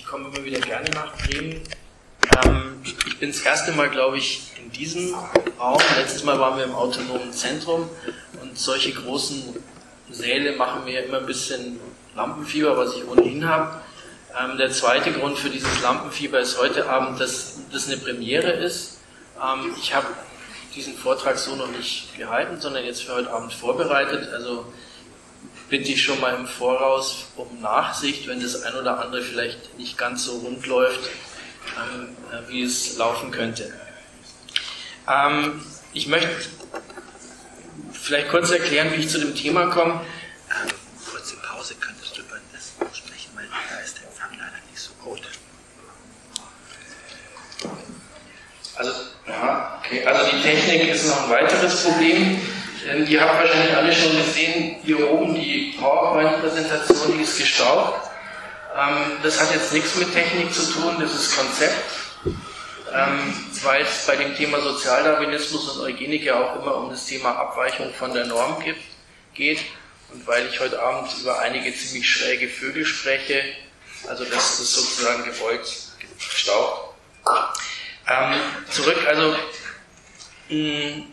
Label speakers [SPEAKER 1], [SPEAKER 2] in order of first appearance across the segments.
[SPEAKER 1] ich komme immer wieder gerne nach Bremen. Ähm, ich bin das erste Mal, glaube ich, in diesem Raum. Letztes Mal waren wir im autonomen Zentrum und solche großen Säle machen mir immer ein bisschen Lampenfieber, was ich ohnehin habe. Ähm, der zweite Grund für dieses Lampenfieber ist heute Abend, dass das eine Premiere ist. Ähm, ich habe diesen Vortrag so noch nicht gehalten, sondern jetzt für heute Abend vorbereitet. Also bitte ich schon mal im Voraus um Nachsicht, wenn das ein oder andere vielleicht nicht ganz so rund läuft, ähm, äh, wie es laufen könnte. Ähm, ich möchte vielleicht kurz erklären, wie ich zu dem Thema komme.
[SPEAKER 2] Kurze Pause, könntest du über das sprechen, weil da ist der Empfang leider nicht so gut.
[SPEAKER 1] Also, ja, okay. also die Technik ist noch ein weiteres Problem. Ähm, ihr habt wahrscheinlich alle schon gesehen, hier oben die PowerPoint-Präsentation, die ist gestaucht. Ähm, das hat jetzt nichts mit Technik zu tun, das ist Konzept. Ähm, weil es bei dem Thema Sozialdarwinismus und Eugenik ja auch immer um das Thema Abweichung von der Norm gibt, geht. Und weil ich heute Abend über einige ziemlich schräge Vögel spreche, also das ist sozusagen gewollt gestaucht. Ähm, zurück, also mh,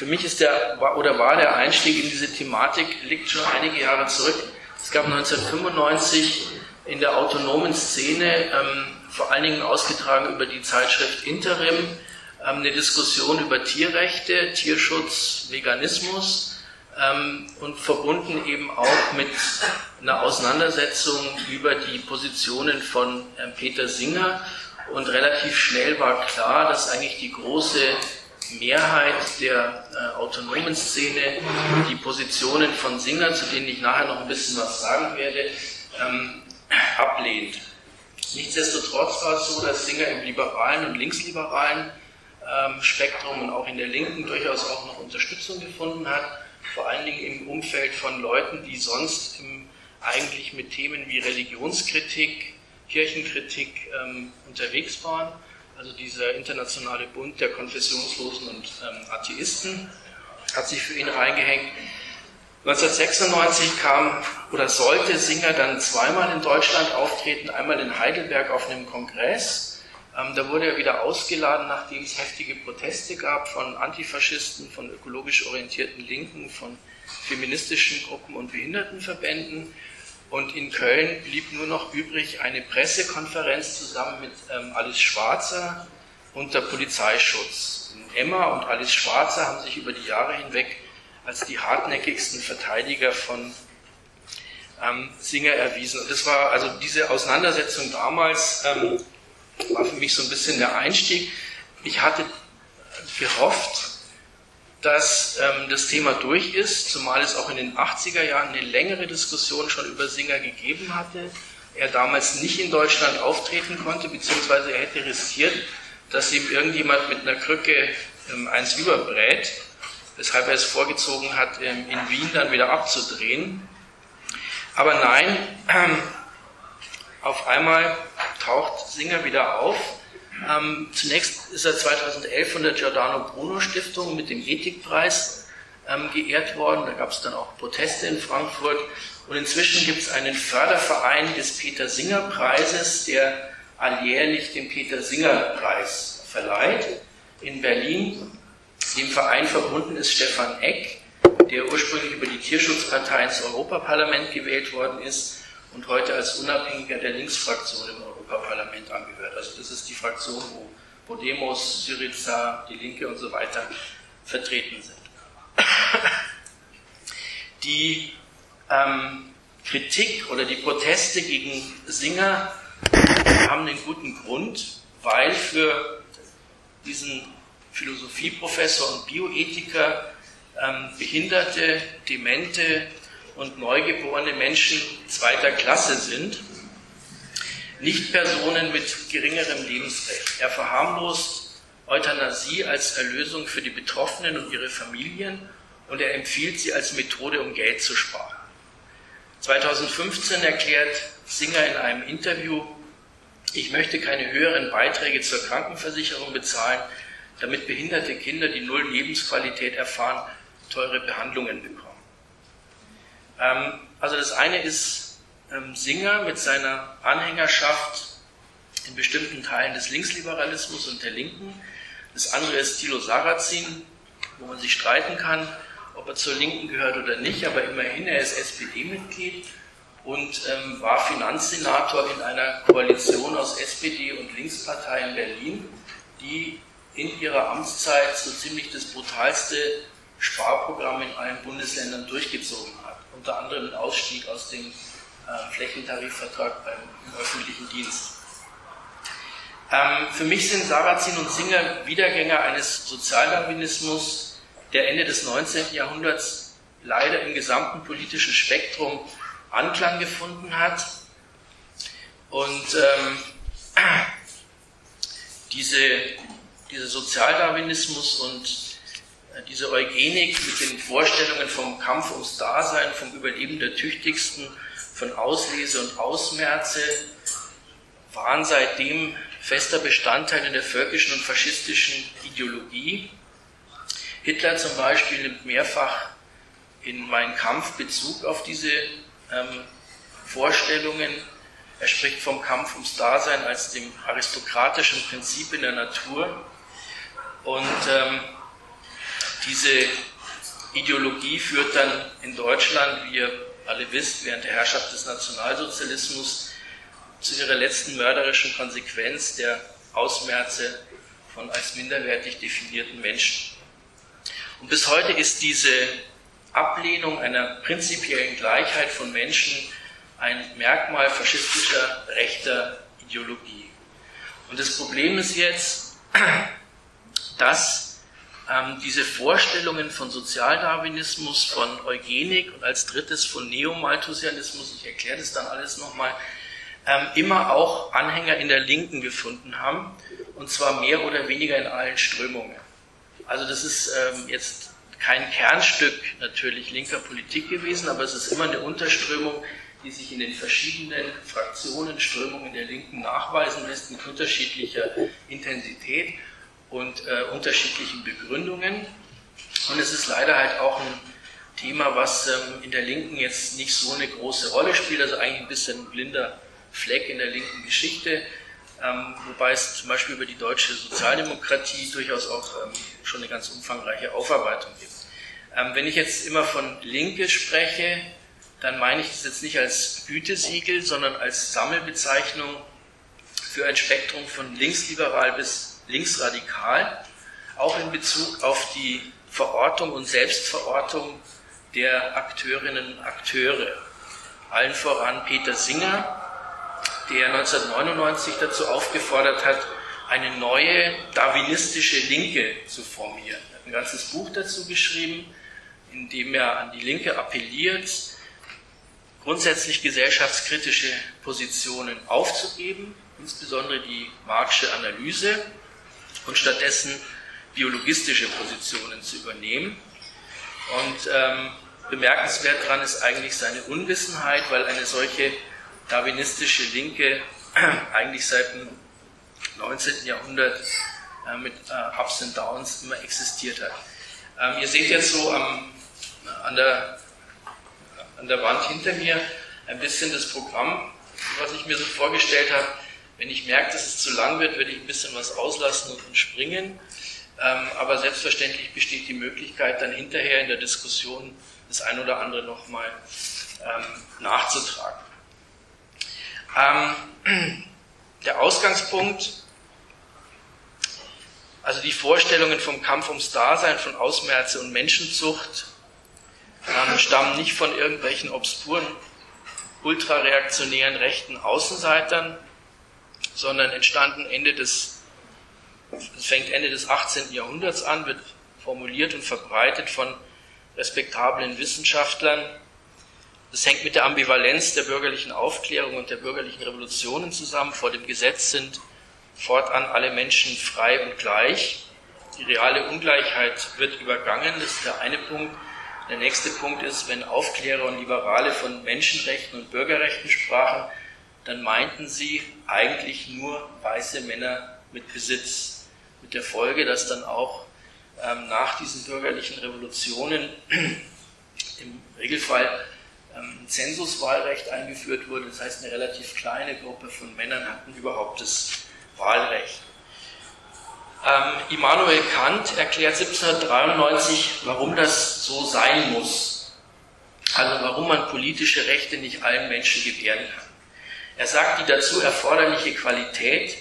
[SPEAKER 1] für mich ist der oder war der Einstieg in diese Thematik liegt schon einige Jahre zurück. Es gab 1995 in der autonomen Szene ähm, vor allen Dingen ausgetragen über die Zeitschrift Interim ähm, eine Diskussion über Tierrechte, Tierschutz, Veganismus ähm, und verbunden eben auch mit einer Auseinandersetzung über die Positionen von ähm, Peter Singer und relativ schnell war klar, dass eigentlich die große Mehrheit der äh, autonomen Szene die Positionen von Singer, zu denen ich nachher noch ein bisschen was sagen werde, ähm, ablehnt. Nichtsdestotrotz war es so, dass Singer im liberalen und linksliberalen ähm, Spektrum und auch in der Linken durchaus auch noch Unterstützung gefunden hat, vor allen Dingen im Umfeld von Leuten, die sonst im, eigentlich mit Themen wie Religionskritik, Kirchenkritik ähm, unterwegs waren. Also dieser internationale Bund der Konfessionslosen und ähm, Atheisten hat sich für ihn reingehängt. 1996 kam oder sollte Singer dann zweimal in Deutschland auftreten, einmal in Heidelberg auf einem Kongress. Ähm, da wurde er wieder ausgeladen, nachdem es heftige Proteste gab von Antifaschisten, von ökologisch orientierten Linken, von feministischen Gruppen und Behindertenverbänden. Und in Köln blieb nur noch übrig eine Pressekonferenz zusammen mit ähm, Alice Schwarzer unter Polizeischutz. Emma und Alice Schwarzer haben sich über die Jahre hinweg als die hartnäckigsten Verteidiger von ähm, Singer erwiesen. Und das war also diese Auseinandersetzung damals ähm, war für mich so ein bisschen der Einstieg. Ich hatte gehofft, dass ähm, das Thema durch ist, zumal es auch in den 80er Jahren eine längere Diskussion schon über Singer gegeben hatte. Er damals nicht in Deutschland auftreten konnte, beziehungsweise er hätte riskiert, dass ihm irgendjemand mit einer Krücke ähm, eins überbrät, weshalb er es vorgezogen hat, ähm, in Wien dann wieder abzudrehen. Aber nein, auf einmal taucht Singer wieder auf ähm, zunächst ist er 2011 von der Giordano Bruno Stiftung mit dem Ethikpreis ähm, geehrt worden. Da gab es dann auch Proteste in Frankfurt. Und inzwischen gibt es einen Förderverein des Peter Singer Preises, der alljährlich den Peter Singer Preis verleiht in Berlin. Dem Verein verbunden ist Stefan Eck, der ursprünglich über die Tierschutzpartei ins Europaparlament gewählt worden ist und heute als Unabhängiger der Linksfraktion im Europaparlament angehört. Also das ist die Fraktion, wo Podemos, Syriza, die Linke und so weiter vertreten sind. Die ähm, Kritik oder die Proteste gegen Singer haben einen guten Grund, weil für diesen Philosophieprofessor und Bioethiker ähm, behinderte, demente und neugeborene Menschen zweiter Klasse sind nicht-Personen mit geringerem Lebensrecht. Er verharmlost Euthanasie als Erlösung für die Betroffenen und ihre Familien und er empfiehlt sie als Methode, um Geld zu sparen. 2015 erklärt Singer in einem Interview, ich möchte keine höheren Beiträge zur Krankenversicherung bezahlen, damit behinderte Kinder, die null Lebensqualität erfahren, teure Behandlungen bekommen. Ähm, also das eine ist Singer mit seiner Anhängerschaft in bestimmten Teilen des Linksliberalismus und der Linken. Das andere ist Thilo Sarrazin, wo man sich streiten kann, ob er zur Linken gehört oder nicht, aber immerhin, er ist SPD-Mitglied und ähm, war Finanzsenator in einer Koalition aus SPD und Linkspartei in Berlin, die in ihrer Amtszeit so ziemlich das brutalste Sparprogramm in allen Bundesländern durchgezogen hat. Unter anderem den Ausstieg aus dem äh, Flächentarifvertrag beim öffentlichen Dienst. Ähm, für mich sind Sarrazin und Singer Wiedergänger eines Sozialdarwinismus, der Ende des 19. Jahrhunderts leider im gesamten politischen Spektrum Anklang gefunden hat. Und ähm, diese, dieser Sozialdarwinismus und äh, diese Eugenik mit den Vorstellungen vom Kampf ums Dasein, vom Überleben der Tüchtigsten, von Auslese und Ausmerze, waren seitdem fester Bestandteil in der völkischen und faschistischen Ideologie. Hitler zum Beispiel nimmt mehrfach in Mein Kampf Bezug auf diese ähm, Vorstellungen. Er spricht vom Kampf ums Dasein als dem aristokratischen Prinzip in der Natur. Und ähm, diese Ideologie führt dann in Deutschland, wie ihr alle wisst, während der Herrschaft des Nationalsozialismus zu ihrer letzten mörderischen Konsequenz der Ausmerze von als minderwertig definierten Menschen. Und bis heute ist diese Ablehnung einer prinzipiellen Gleichheit von Menschen ein Merkmal faschistischer rechter Ideologie. Und das Problem ist jetzt, dass ähm, diese Vorstellungen von Sozialdarwinismus, von Eugenik und als drittes von Neomalthusianismus, ich erkläre das dann alles nochmal, ähm, immer auch Anhänger in der Linken gefunden haben, und zwar mehr oder weniger in allen Strömungen. Also das ist ähm, jetzt kein Kernstück natürlich linker Politik gewesen, aber es ist immer eine Unterströmung, die sich in den verschiedenen Fraktionen, Strömungen der Linken nachweisen lässt, mit unterschiedlicher Intensität und äh, unterschiedlichen Begründungen. Und es ist leider halt auch ein Thema, was ähm, in der Linken jetzt nicht so eine große Rolle spielt, also eigentlich ein bisschen ein blinder Fleck in der linken Geschichte. Ähm, wobei es zum Beispiel über die deutsche Sozialdemokratie durchaus auch ähm, schon eine ganz umfangreiche Aufarbeitung gibt. Ähm, wenn ich jetzt immer von Linke spreche, dann meine ich das jetzt nicht als Gütesiegel, sondern als Sammelbezeichnung für ein Spektrum von linksliberal bis linksradikal, auch in Bezug auf die Verortung und Selbstverortung der Akteurinnen und Akteure. Allen voran Peter Singer, der 1999 dazu aufgefordert hat, eine neue darwinistische Linke zu formieren. Er hat ein ganzes Buch dazu geschrieben, in dem er an die Linke appelliert, grundsätzlich gesellschaftskritische Positionen aufzugeben, insbesondere die Marxische Analyse, und stattdessen biologistische Positionen zu übernehmen. Und ähm, bemerkenswert daran ist eigentlich seine Unwissenheit, weil eine solche darwinistische Linke eigentlich seit dem 19. Jahrhundert äh, mit äh, Ups und Downs immer existiert hat. Ähm, ihr seht jetzt so am, an, der, an der Wand hinter mir ein bisschen das Programm, was ich mir so vorgestellt habe. Wenn ich merke, dass es zu lang wird, werde ich ein bisschen was auslassen und springen. Ähm, aber selbstverständlich besteht die Möglichkeit, dann hinterher in der Diskussion das ein oder andere nochmal ähm, nachzutragen. Ähm, der Ausgangspunkt, also die Vorstellungen vom Kampf ums Dasein, von Ausmerze und Menschenzucht, ähm, stammen nicht von irgendwelchen obskuren, ultrareaktionären rechten Außenseitern, sondern entstanden Ende des, es fängt Ende des 18. Jahrhunderts an, wird formuliert und verbreitet von respektablen Wissenschaftlern, das hängt mit der Ambivalenz der bürgerlichen Aufklärung und der bürgerlichen Revolutionen zusammen. Vor dem Gesetz sind fortan alle Menschen frei und gleich. Die reale Ungleichheit wird übergangen, das ist der eine Punkt. Der nächste Punkt ist, wenn Aufklärer und Liberale von Menschenrechten und Bürgerrechten sprachen, dann meinten sie eigentlich nur weiße Männer mit Besitz. Mit der Folge, dass dann auch ähm, nach diesen bürgerlichen Revolutionen im Regelfall ähm, ein Zensuswahlrecht eingeführt wurde. Das heißt, eine relativ kleine Gruppe von Männern hatten überhaupt das Wahlrecht. Ähm, Immanuel Kant erklärt 1793, warum das so sein muss. Also warum man politische Rechte nicht allen Menschen gewähren kann. Er sagt, die dazu erforderliche Qualität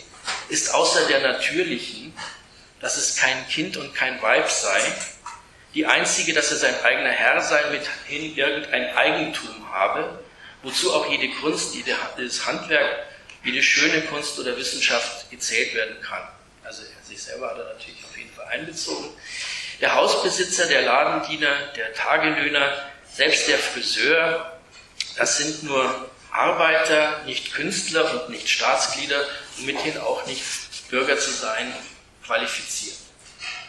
[SPEAKER 1] ist außer der natürlichen, dass es kein Kind und kein Weib sei, die einzige, dass er sein eigener Herr sei, mithin irgendein Eigentum habe, wozu auch jede Kunst, jedes Handwerk, jede schöne Kunst oder Wissenschaft gezählt werden kann. Also er sich selber hat er natürlich auf jeden Fall einbezogen. Der Hausbesitzer, der Ladendiener, der Tagelöhner, selbst der Friseur, das sind nur Arbeiter, nicht Künstler und nicht Staatsglieder und mithin auch nicht Bürger zu sein qualifiziert.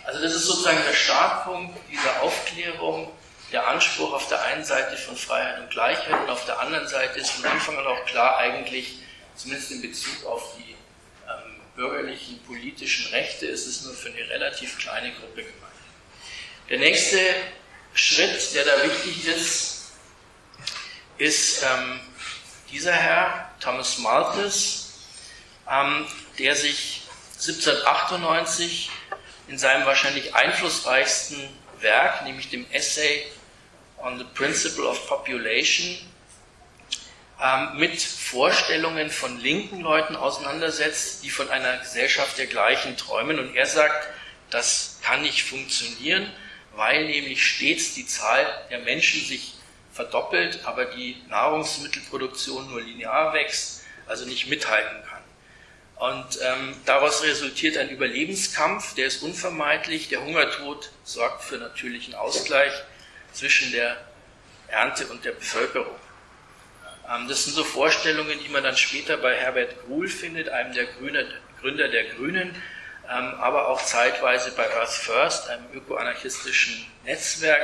[SPEAKER 1] Also das ist sozusagen der Startpunkt dieser Aufklärung, der Anspruch auf der einen Seite von Freiheit und Gleichheit und auf der anderen Seite ist von Anfang an auch klar eigentlich, zumindest in Bezug auf die ähm, bürgerlichen, politischen Rechte, ist es nur für eine relativ kleine Gruppe gemeint. Der nächste Schritt, der da wichtig ist, ist ähm, dieser Herr, Thomas Malthus, ähm, der sich 1798 in seinem wahrscheinlich einflussreichsten Werk, nämlich dem Essay on the Principle of Population, ähm, mit Vorstellungen von linken Leuten auseinandersetzt, die von einer Gesellschaft der gleichen träumen. Und er sagt, das kann nicht funktionieren, weil nämlich stets die Zahl der Menschen sich verdoppelt, aber die Nahrungsmittelproduktion nur linear wächst, also nicht mithalten kann. Und ähm, daraus resultiert ein Überlebenskampf, der ist unvermeidlich. Der Hungertod sorgt für natürlichen Ausgleich zwischen der Ernte und der Bevölkerung. Ähm, das sind so Vorstellungen, die man dann später bei Herbert Gruhl findet, einem der Grüner, Gründer der Grünen, ähm, aber auch zeitweise bei Earth First, einem ökoanarchistischen Netzwerk,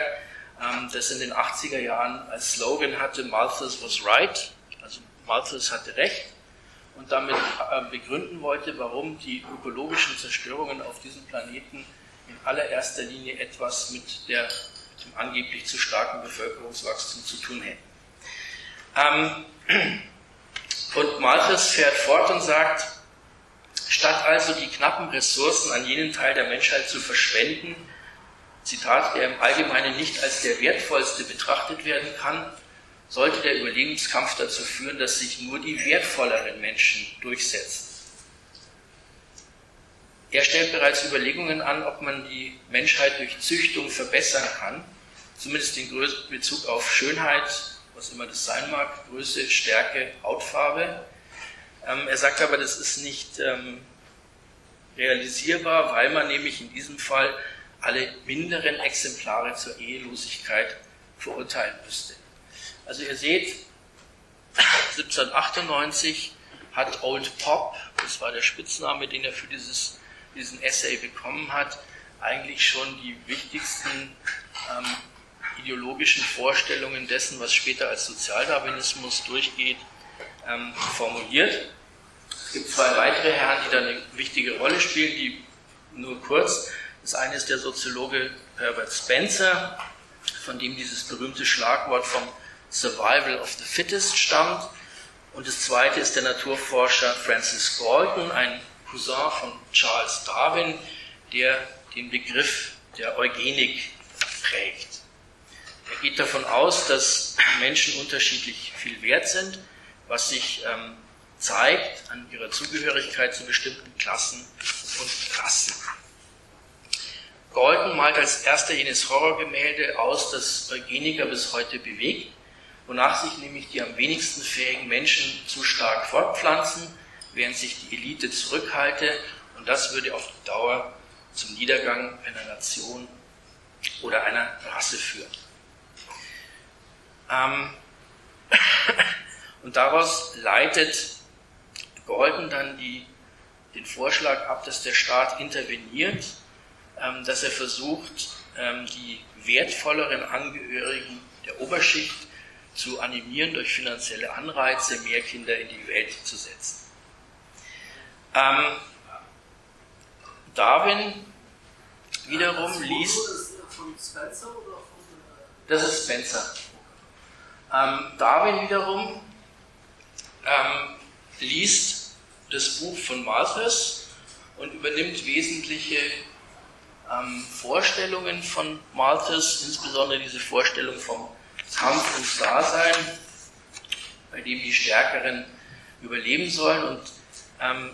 [SPEAKER 1] das in den 80er Jahren als Slogan hatte, Malthus was right, also Malthus hatte recht und damit äh, begründen wollte, warum die ökologischen Zerstörungen auf diesem Planeten in allererster Linie etwas mit, der, mit dem angeblich zu starken Bevölkerungswachstum zu tun hätten. Ähm, und Malthus fährt fort und sagt, statt also die knappen Ressourcen an jenen Teil der Menschheit zu verschwenden, Zitat, der im Allgemeinen nicht als der wertvollste betrachtet werden kann, sollte der Überlebenskampf dazu führen, dass sich nur die wertvolleren Menschen durchsetzen. Er stellt bereits Überlegungen an, ob man die Menschheit durch Züchtung verbessern kann, zumindest in Bezug auf Schönheit, was immer das sein mag, Größe, Stärke, Hautfarbe. Ähm, er sagt aber, das ist nicht ähm, realisierbar, weil man nämlich in diesem Fall alle minderen Exemplare zur Ehelosigkeit verurteilen müsste. Also ihr seht, 1798 hat Old Pop, das war der Spitzname, den er für dieses, diesen Essay bekommen hat, eigentlich schon die wichtigsten ähm, ideologischen Vorstellungen dessen, was später als Sozialdarwinismus durchgeht, ähm, formuliert. Es gibt zwei weitere Herren, die da eine wichtige Rolle spielen, die nur kurz. Das eine ist der Soziologe Herbert Spencer, von dem dieses berühmte Schlagwort vom Survival of the Fittest stammt. Und das zweite ist der Naturforscher Francis Galton, ein Cousin von Charles Darwin, der den Begriff der Eugenik prägt. Er geht davon aus, dass Menschen unterschiedlich viel wert sind, was sich ähm, zeigt an ihrer Zugehörigkeit zu bestimmten Klassen und Rassen. Galton malt als erster jenes Horrorgemälde aus, das Eugeniker bis heute bewegt wonach sich nämlich die am wenigsten fähigen Menschen zu stark fortpflanzen, während sich die Elite zurückhalte und das würde auf die Dauer zum Niedergang einer Nation oder einer Rasse führen. Ähm und daraus leitet Golden dann die, den Vorschlag ab, dass der Staat interveniert, dass er versucht, ähm, die wertvolleren Angehörigen der Oberschicht zu animieren, durch finanzielle Anreize mehr Kinder in die Welt zu setzen. Ähm, Darwin wiederum liest. Das ist Spencer. Ähm, Darwin wiederum ähm, liest das Buch von Malthus und übernimmt wesentliche ähm, Vorstellungen von Malthus, insbesondere diese Vorstellung vom Kampf ums Dasein, bei dem die Stärkeren überleben sollen. Und ähm,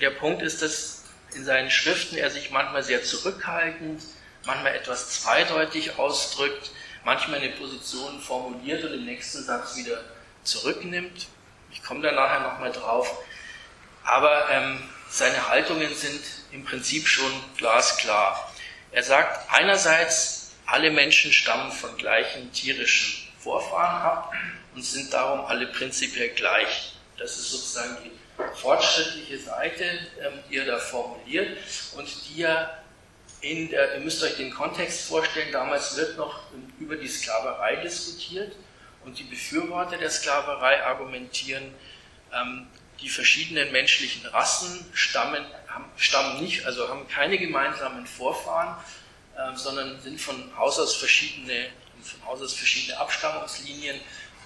[SPEAKER 1] der Punkt ist, dass in seinen Schriften er sich manchmal sehr zurückhaltend, manchmal etwas zweideutig ausdrückt, manchmal eine Position formuliert und im nächsten Satz wieder zurücknimmt. Ich komme da nachher nochmal drauf. Aber ähm, seine Haltungen sind im Prinzip schon glasklar. Er sagt einerseits, alle Menschen stammen von gleichen tierischen Vorfahren ab und sind darum alle prinzipiell gleich. Das ist sozusagen die fortschrittliche Seite, ähm, die er da formuliert und die er in der, ihr müsst euch den Kontext vorstellen, damals wird noch über die Sklaverei diskutiert und die Befürworter der Sklaverei argumentieren, ähm, die verschiedenen menschlichen Rassen stammen, stammen nicht, also haben keine gemeinsamen Vorfahren, äh, sondern sind von Haus aus verschiedene, von Haus aus verschiedene Abstammungslinien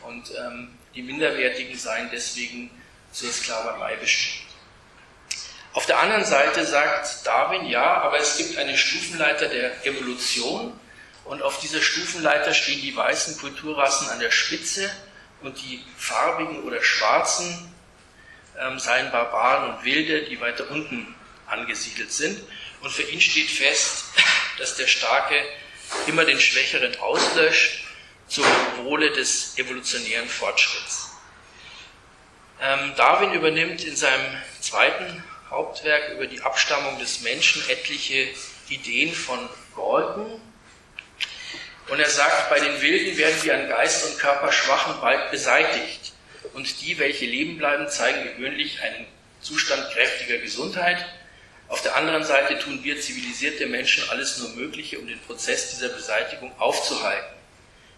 [SPEAKER 1] und ähm, die Minderwertigen seien deswegen zur Sklaverei bestimmt. Auf der anderen Seite sagt Darwin, ja, aber es gibt eine Stufenleiter der Evolution und auf dieser Stufenleiter stehen die weißen Kulturrassen an der Spitze und die farbigen oder schwarzen ähm, seien Barbaren und Wilde, die weiter unten angesiedelt sind. Und für ihn steht fest, dass der Starke immer den Schwächeren auslöscht zum Wohle des evolutionären Fortschritts. Ähm, Darwin übernimmt in seinem zweiten Hauptwerk über die Abstammung des Menschen etliche Ideen von Galton. Und er sagt, bei den Wilden werden die an Geist und Körper Schwachen bald beseitigt. Und die, welche leben bleiben, zeigen gewöhnlich einen Zustand kräftiger Gesundheit. Auf der anderen Seite tun wir zivilisierte Menschen alles nur Mögliche, um den Prozess dieser Beseitigung aufzuhalten.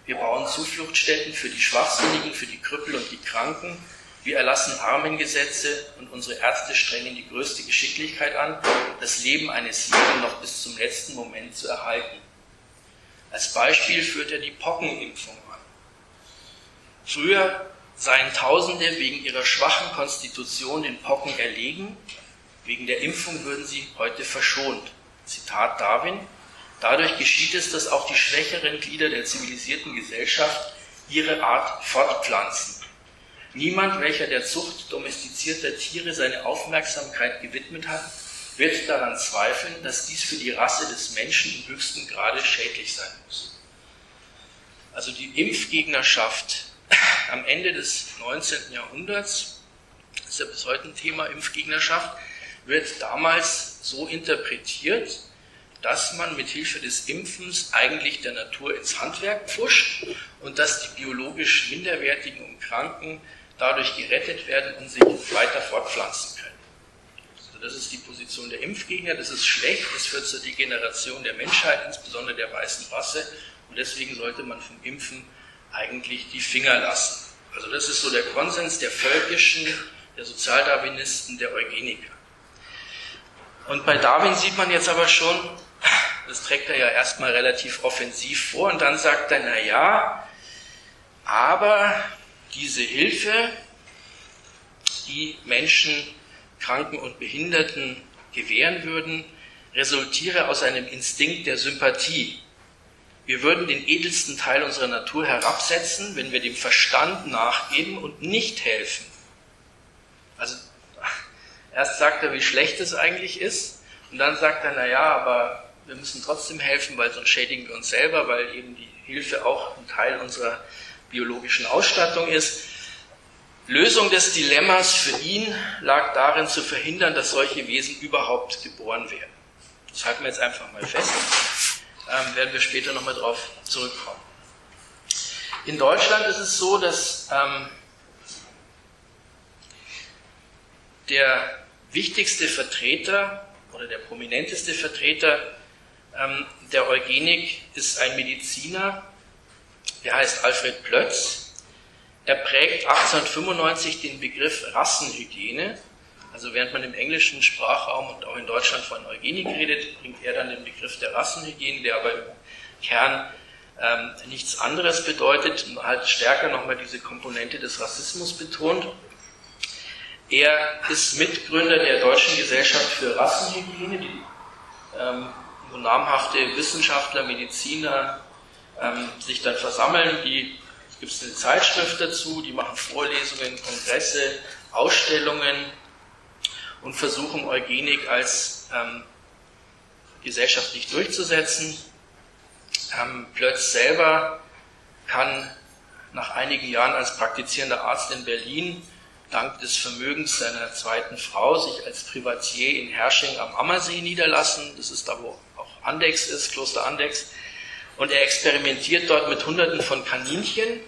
[SPEAKER 1] Wir bauen Zufluchtsstätten für die Schwachsinnigen, für die Krüppel und die Kranken. Wir erlassen Armengesetze und unsere Ärzte strengen die größte Geschicklichkeit an, das Leben eines jeden noch bis zum letzten Moment zu erhalten. Als Beispiel führt er die Pockenimpfung an. Früher seien Tausende wegen ihrer schwachen Konstitution den Pocken erlegen, wegen der Impfung würden sie heute verschont. Zitat Darwin. Dadurch geschieht es, dass auch die schwächeren Glieder der zivilisierten Gesellschaft ihre Art fortpflanzen. Niemand, welcher der Zucht domestizierter Tiere seine Aufmerksamkeit gewidmet hat, wird daran zweifeln, dass dies für die Rasse des Menschen im höchsten Grade schädlich sein muss. Also die Impfgegnerschaft am Ende des 19. Jahrhunderts, ist ja bis heute ein Thema Impfgegnerschaft, wird damals so interpretiert, dass man mit Hilfe des Impfens eigentlich der Natur ins Handwerk pfuscht und dass die biologisch Minderwertigen und Kranken dadurch gerettet werden und sich weiter fortpflanzen können. Also das ist die Position der Impfgegner, das ist schlecht, das führt zur Degeneration der Menschheit, insbesondere der weißen Rasse und deswegen sollte man vom Impfen eigentlich die Finger lassen. Also das ist so der Konsens der Völkischen, der Sozialdarwinisten, der Eugeniker. Und bei Darwin sieht man jetzt aber schon, das trägt er ja erstmal relativ offensiv vor und dann sagt er, na ja, aber diese Hilfe, die Menschen, Kranken und Behinderten gewähren würden, resultiere aus einem Instinkt der Sympathie. Wir würden den edelsten Teil unserer Natur herabsetzen, wenn wir dem Verstand nachgeben und nicht helfen. Also erst sagt er, wie schlecht es eigentlich ist, und dann sagt er, na ja, aber wir müssen trotzdem helfen, weil sonst schädigen wir uns selber, weil eben die Hilfe auch ein Teil unserer biologischen Ausstattung ist. Lösung des Dilemmas für ihn lag darin zu verhindern, dass solche Wesen überhaupt geboren werden. Das halten wir jetzt einfach mal fest ähm, werden wir später nochmal drauf zurückkommen. In Deutschland ist es so, dass ähm, der wichtigste Vertreter oder der prominenteste Vertreter ähm, der Eugenik ist ein Mediziner, der heißt Alfred Plötz. Er prägt 1895 den Begriff Rassenhygiene also während man im englischen Sprachraum und auch in Deutschland von Eugenik redet, bringt er dann den Begriff der Rassenhygiene, der aber im Kern ähm, nichts anderes bedeutet halt stärker nochmal diese Komponente des Rassismus betont. Er ist Mitgründer der Deutschen Gesellschaft für Rassenhygiene, die, ähm, wo namhafte Wissenschaftler, Mediziner ähm, sich dann versammeln. Die gibt es eine Zeitschrift dazu, die machen Vorlesungen, Kongresse, Ausstellungen und versuchen Eugenik als ähm, gesellschaftlich durchzusetzen. Ähm, Plötz selber kann nach einigen Jahren als praktizierender Arzt in Berlin dank des Vermögens seiner zweiten Frau sich als Privatier in Hersching am Ammersee niederlassen. Das ist da, wo auch Andex ist, Kloster Andex. Und er experimentiert dort mit Hunderten von Kaninchen,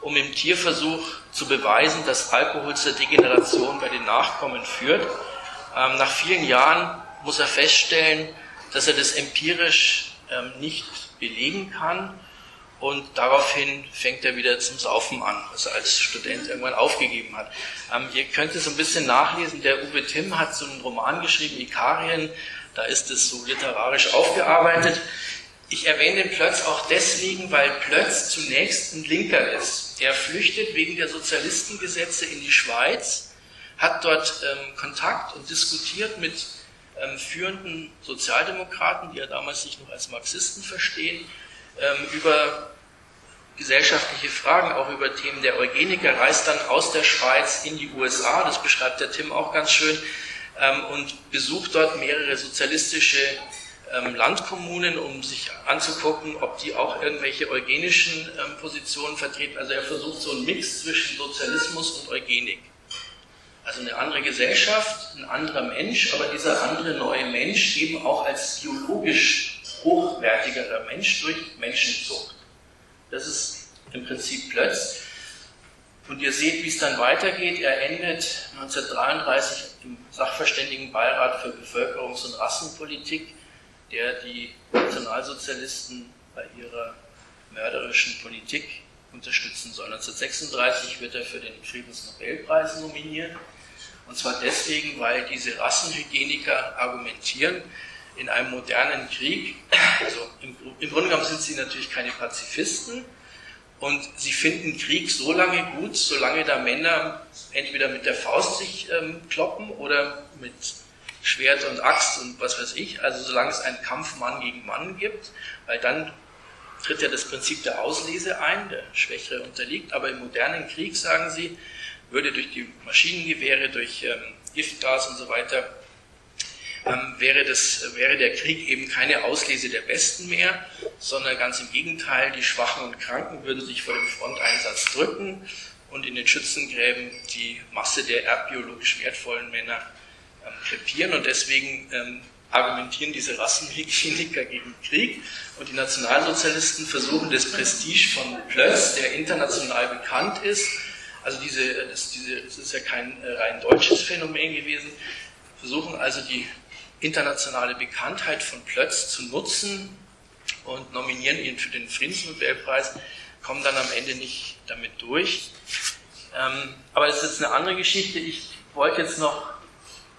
[SPEAKER 1] um im Tierversuch zu beweisen, dass Alkohol zur Degeneration bei den Nachkommen führt. Ähm, nach vielen Jahren muss er feststellen, dass er das empirisch ähm, nicht belegen kann. Und daraufhin fängt er wieder zum Saufen an, was er als Student irgendwann aufgegeben hat. Ähm, ihr könnt es ein bisschen nachlesen. Der Uwe Timm hat so einen Roman geschrieben, Ikarien. Da ist es so literarisch aufgearbeitet. Ich erwähne den Plötz auch deswegen, weil Plötz zunächst ein Linker ist. Er flüchtet wegen der Sozialistengesetze in die Schweiz, hat dort ähm, Kontakt und diskutiert mit ähm, führenden Sozialdemokraten, die ja damals sich noch als Marxisten verstehen, ähm, über gesellschaftliche Fragen, auch über Themen der Eugeniker, reist dann aus der Schweiz in die USA, das beschreibt der Tim auch ganz schön, ähm, und besucht dort mehrere sozialistische ähm, Landkommunen, um sich anzugucken, ob die auch irgendwelche eugenischen ähm, Positionen vertreten. Also er versucht so einen Mix zwischen Sozialismus und Eugenik. Also eine andere Gesellschaft, ein anderer Mensch, aber dieser andere neue Mensch eben auch als biologisch hochwertigerer Mensch durch Menschenzucht. Das ist im Prinzip Plötz. Und ihr seht, wie es dann weitergeht. Er endet 1933 im Sachverständigenbeirat für Bevölkerungs- und Rassenpolitik, der die Nationalsozialisten bei ihrer mörderischen Politik unterstützen soll. 1936 wird er für den Friedensnobelpreis nominiert. Und zwar deswegen, weil diese Rassenhygieniker argumentieren, in einem modernen Krieg, also im, im Grunde genommen sind sie natürlich keine Pazifisten, und sie finden Krieg so lange gut, solange da Männer entweder mit der Faust sich ähm, kloppen oder mit Schwert und Axt und was weiß ich, also solange es einen Kampf Mann gegen Mann gibt, weil dann tritt ja das Prinzip der Auslese ein, der Schwächere unterliegt, aber im modernen Krieg, sagen sie, würde durch die Maschinengewehre, durch ähm, Giftgas und so weiter, ähm, wäre, das, wäre der Krieg eben keine Auslese der Besten mehr, sondern ganz im Gegenteil, die Schwachen und Kranken würden sich vor dem Fronteinsatz drücken und in den Schützengräben die Masse der erbbiologisch wertvollen Männer ähm, krepieren. Und deswegen ähm, argumentieren diese Rassenhygieniker gegen Krieg. Und die Nationalsozialisten versuchen das Prestige von Plötz, der international bekannt ist, also diese, das, diese, das ist ja kein äh, rein deutsches Phänomen gewesen, versuchen also die internationale Bekanntheit von Plötz zu nutzen und nominieren ihn für den Friedensnobelpreis, kommen dann am Ende nicht damit durch. Ähm, aber das ist jetzt eine andere Geschichte. Ich wollte jetzt noch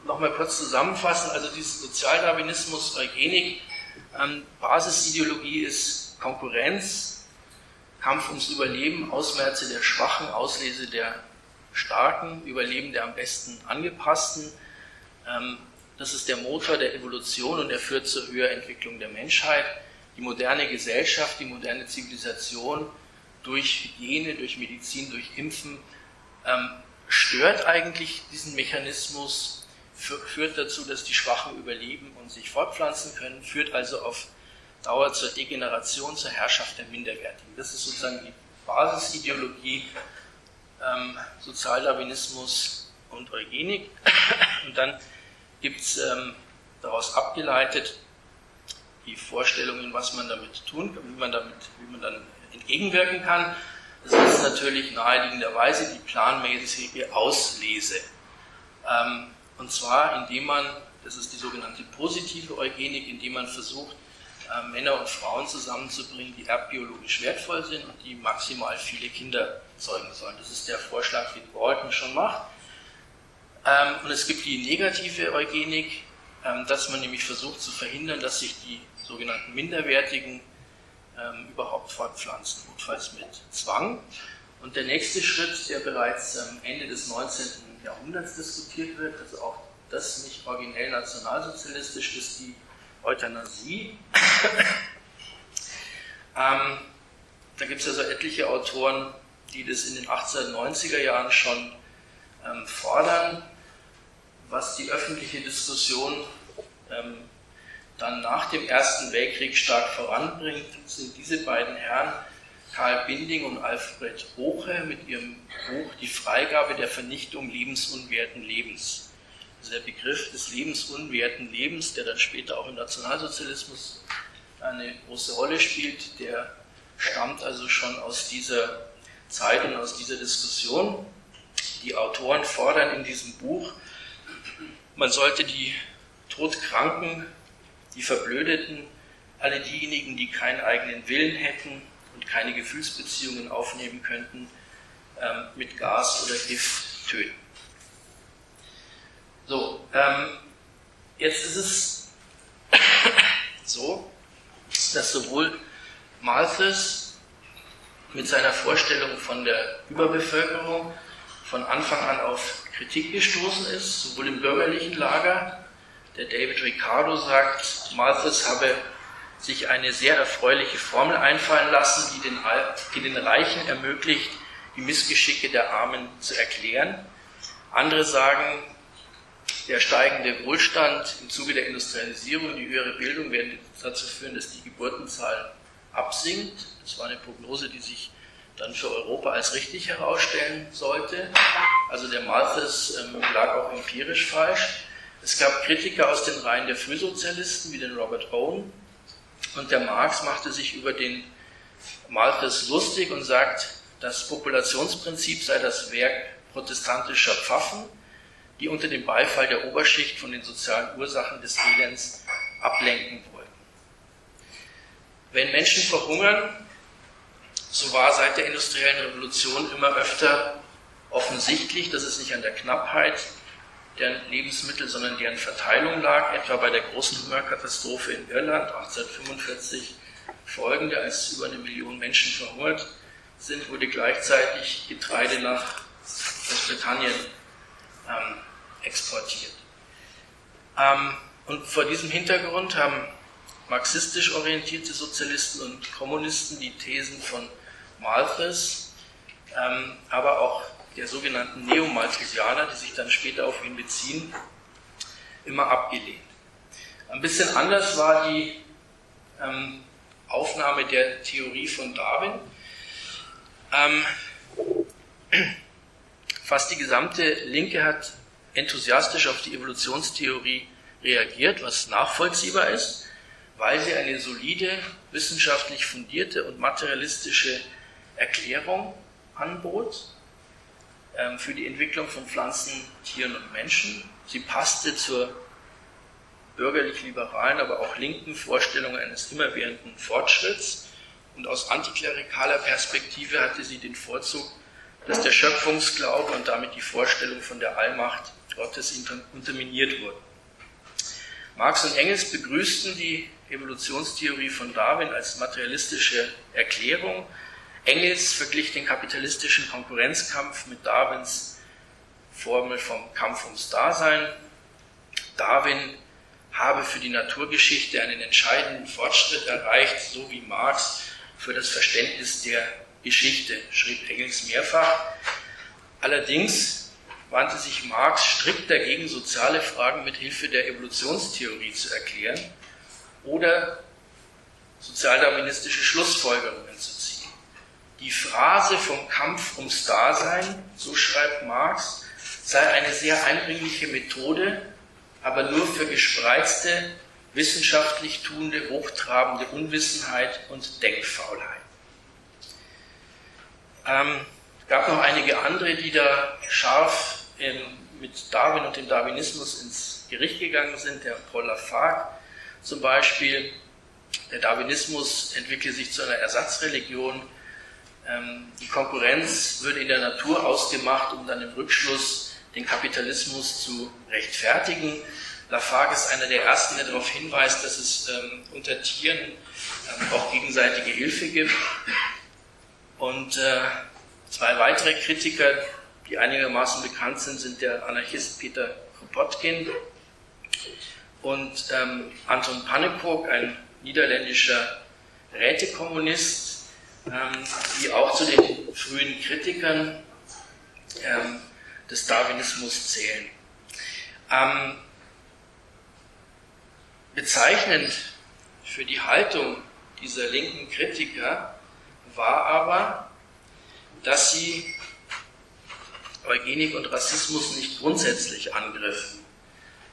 [SPEAKER 1] noch mal kurz zusammenfassen, also dieses Sozialdarwinismus, Eugenik, ähm, Basisideologie ist Konkurrenz, Kampf ums Überleben, Ausmerze der Schwachen, Auslese der Starken, Überleben der am besten Angepassten. Ähm, das ist der Motor der Evolution und er führt zur Höherentwicklung der Menschheit. Die moderne Gesellschaft, die moderne Zivilisation durch Hygiene, durch Medizin, durch Impfen ähm, stört eigentlich diesen Mechanismus führt dazu, dass die Schwachen überleben und sich fortpflanzen können, führt also auf Dauer zur Degeneration, zur Herrschaft der Minderwertigen. Das ist sozusagen die Basisideologie ähm, Sozialdarwinismus und Eugenik. Und dann gibt es ähm, daraus abgeleitet die Vorstellungen, was man damit tun kann, wie man damit, wie man dann entgegenwirken kann. Das ist natürlich naheliegenderweise die planmäßige Auslese. Ähm, und zwar, indem man, das ist die sogenannte positive Eugenik, indem man versucht, äh, Männer und Frauen zusammenzubringen, die erbbiologisch wertvoll sind und die maximal viele Kinder zeugen sollen. Das ist der Vorschlag, den Galton schon macht. Ähm, und es gibt die negative Eugenik, ähm, dass man nämlich versucht zu verhindern, dass sich die sogenannten minderwertigen ähm, überhaupt fortpflanzen, notfalls mit Zwang. Und der nächste Schritt, der bereits Ende des 19. Jahrhunderts diskutiert wird, also auch das nicht originell nationalsozialistisch ist, die Euthanasie. ähm, da gibt es also etliche Autoren, die das in den 1890er Jahren schon ähm, fordern, was die öffentliche Diskussion ähm, dann nach dem Ersten Weltkrieg stark voranbringt, sind diese beiden Herren, Karl Binding und Alfred Hoche, mit ihrem Buch Die Freigabe der Vernichtung lebensunwerten Lebens. Also der Begriff des lebensunwerten Lebens, der dann später auch im Nationalsozialismus eine große Rolle spielt, der stammt also schon aus dieser Zeit und aus dieser Diskussion. Die Autoren fordern in diesem Buch, man sollte die Todkranken die Verblödeten, alle diejenigen, die keinen eigenen Willen hätten und keine Gefühlsbeziehungen aufnehmen könnten, ähm, mit Gas oder Gift töten. So, ähm, jetzt ist es so, dass sowohl Malthus mit seiner Vorstellung von der Überbevölkerung von Anfang an auf Kritik gestoßen ist, sowohl im bürgerlichen Lager der David Ricardo sagt, Malthus habe sich eine sehr erfreuliche Formel einfallen lassen, die den, die den Reichen ermöglicht, die Missgeschicke der Armen zu erklären. Andere sagen, der steigende Wohlstand im Zuge der Industrialisierung und die höhere Bildung werden dazu führen, dass die Geburtenzahl absinkt. Das war eine Prognose, die sich dann für Europa als richtig herausstellen sollte. Also der Malthus ähm, lag auch empirisch falsch. Es gab Kritiker aus den Reihen der Frühsozialisten, wie den Robert Owen, und der Marx machte sich über den Malthus lustig und sagt, das Populationsprinzip sei das Werk protestantischer Pfaffen, die unter dem Beifall der Oberschicht von den sozialen Ursachen des Elends ablenken wollten. Wenn Menschen verhungern, so war seit der industriellen Revolution immer öfter offensichtlich, dass es nicht an der Knappheit deren Lebensmittel, sondern deren Verteilung lag, etwa bei der großen Hungerkatastrophe in Irland 1845 folgende, als über eine Million Menschen verhungert sind, wurde gleichzeitig Getreide nach Großbritannien ähm, exportiert. Ähm, und vor diesem Hintergrund haben marxistisch orientierte Sozialisten und Kommunisten die Thesen von Malthus, ähm, aber auch der sogenannten Neomalthusianer, die sich dann später auf ihn beziehen, immer abgelehnt. Ein bisschen anders war die ähm, Aufnahme der Theorie von Darwin. Ähm, fast die gesamte Linke hat enthusiastisch auf die Evolutionstheorie reagiert, was nachvollziehbar ist, weil sie eine solide, wissenschaftlich fundierte und materialistische Erklärung anbot ähm, für die Entwicklung von Pflanzen, Tieren und Menschen. Sie passte zur bürgerlich-liberalen, aber auch linken Vorstellung eines immerwährenden Fortschritts. Und aus antiklerikaler Perspektive hatte sie den Vorzug, dass der Schöpfungsglaube und damit die Vorstellung von der Allmacht Gottes unterminiert wurden. Marx und Engels begrüßten die Evolutionstheorie von Darwin als materialistische Erklärung Engels verglich den kapitalistischen Konkurrenzkampf mit Darwins Formel vom Kampf ums Dasein. Darwin habe für die Naturgeschichte einen entscheidenden Fortschritt erreicht, so wie Marx für das Verständnis der Geschichte, schrieb Engels mehrfach. Allerdings wandte sich Marx strikt dagegen, soziale Fragen mit Hilfe der Evolutionstheorie zu erklären oder sozialdarwinistische Schlussfolgerungen. Die Phrase vom Kampf ums Dasein, so schreibt Marx, sei eine sehr eindringliche Methode, aber nur für gespreizte, wissenschaftlich tuende, hochtrabende Unwissenheit und Denkfaulheit. Ähm, gab noch einige andere, die da scharf ähm, mit Darwin und dem Darwinismus ins Gericht gegangen sind. Der Paul Lafargue zum Beispiel. Der Darwinismus entwickelt sich zu einer Ersatzreligion die Konkurrenz würde in der Natur ausgemacht, um dann im Rückschluss den Kapitalismus zu rechtfertigen. Lafargue ist einer der ersten, der darauf hinweist, dass es ähm, unter Tieren ähm, auch gegenseitige Hilfe gibt. Und äh, zwei weitere Kritiker, die einigermaßen bekannt sind, sind der Anarchist Peter Kropotkin und ähm, Anton Pannekow, ein niederländischer Rätekommunist, ähm, die auch zu den frühen Kritikern ähm, des Darwinismus zählen. Ähm, bezeichnend für die Haltung dieser linken Kritiker war aber, dass sie Eugenik und Rassismus nicht grundsätzlich angriffen.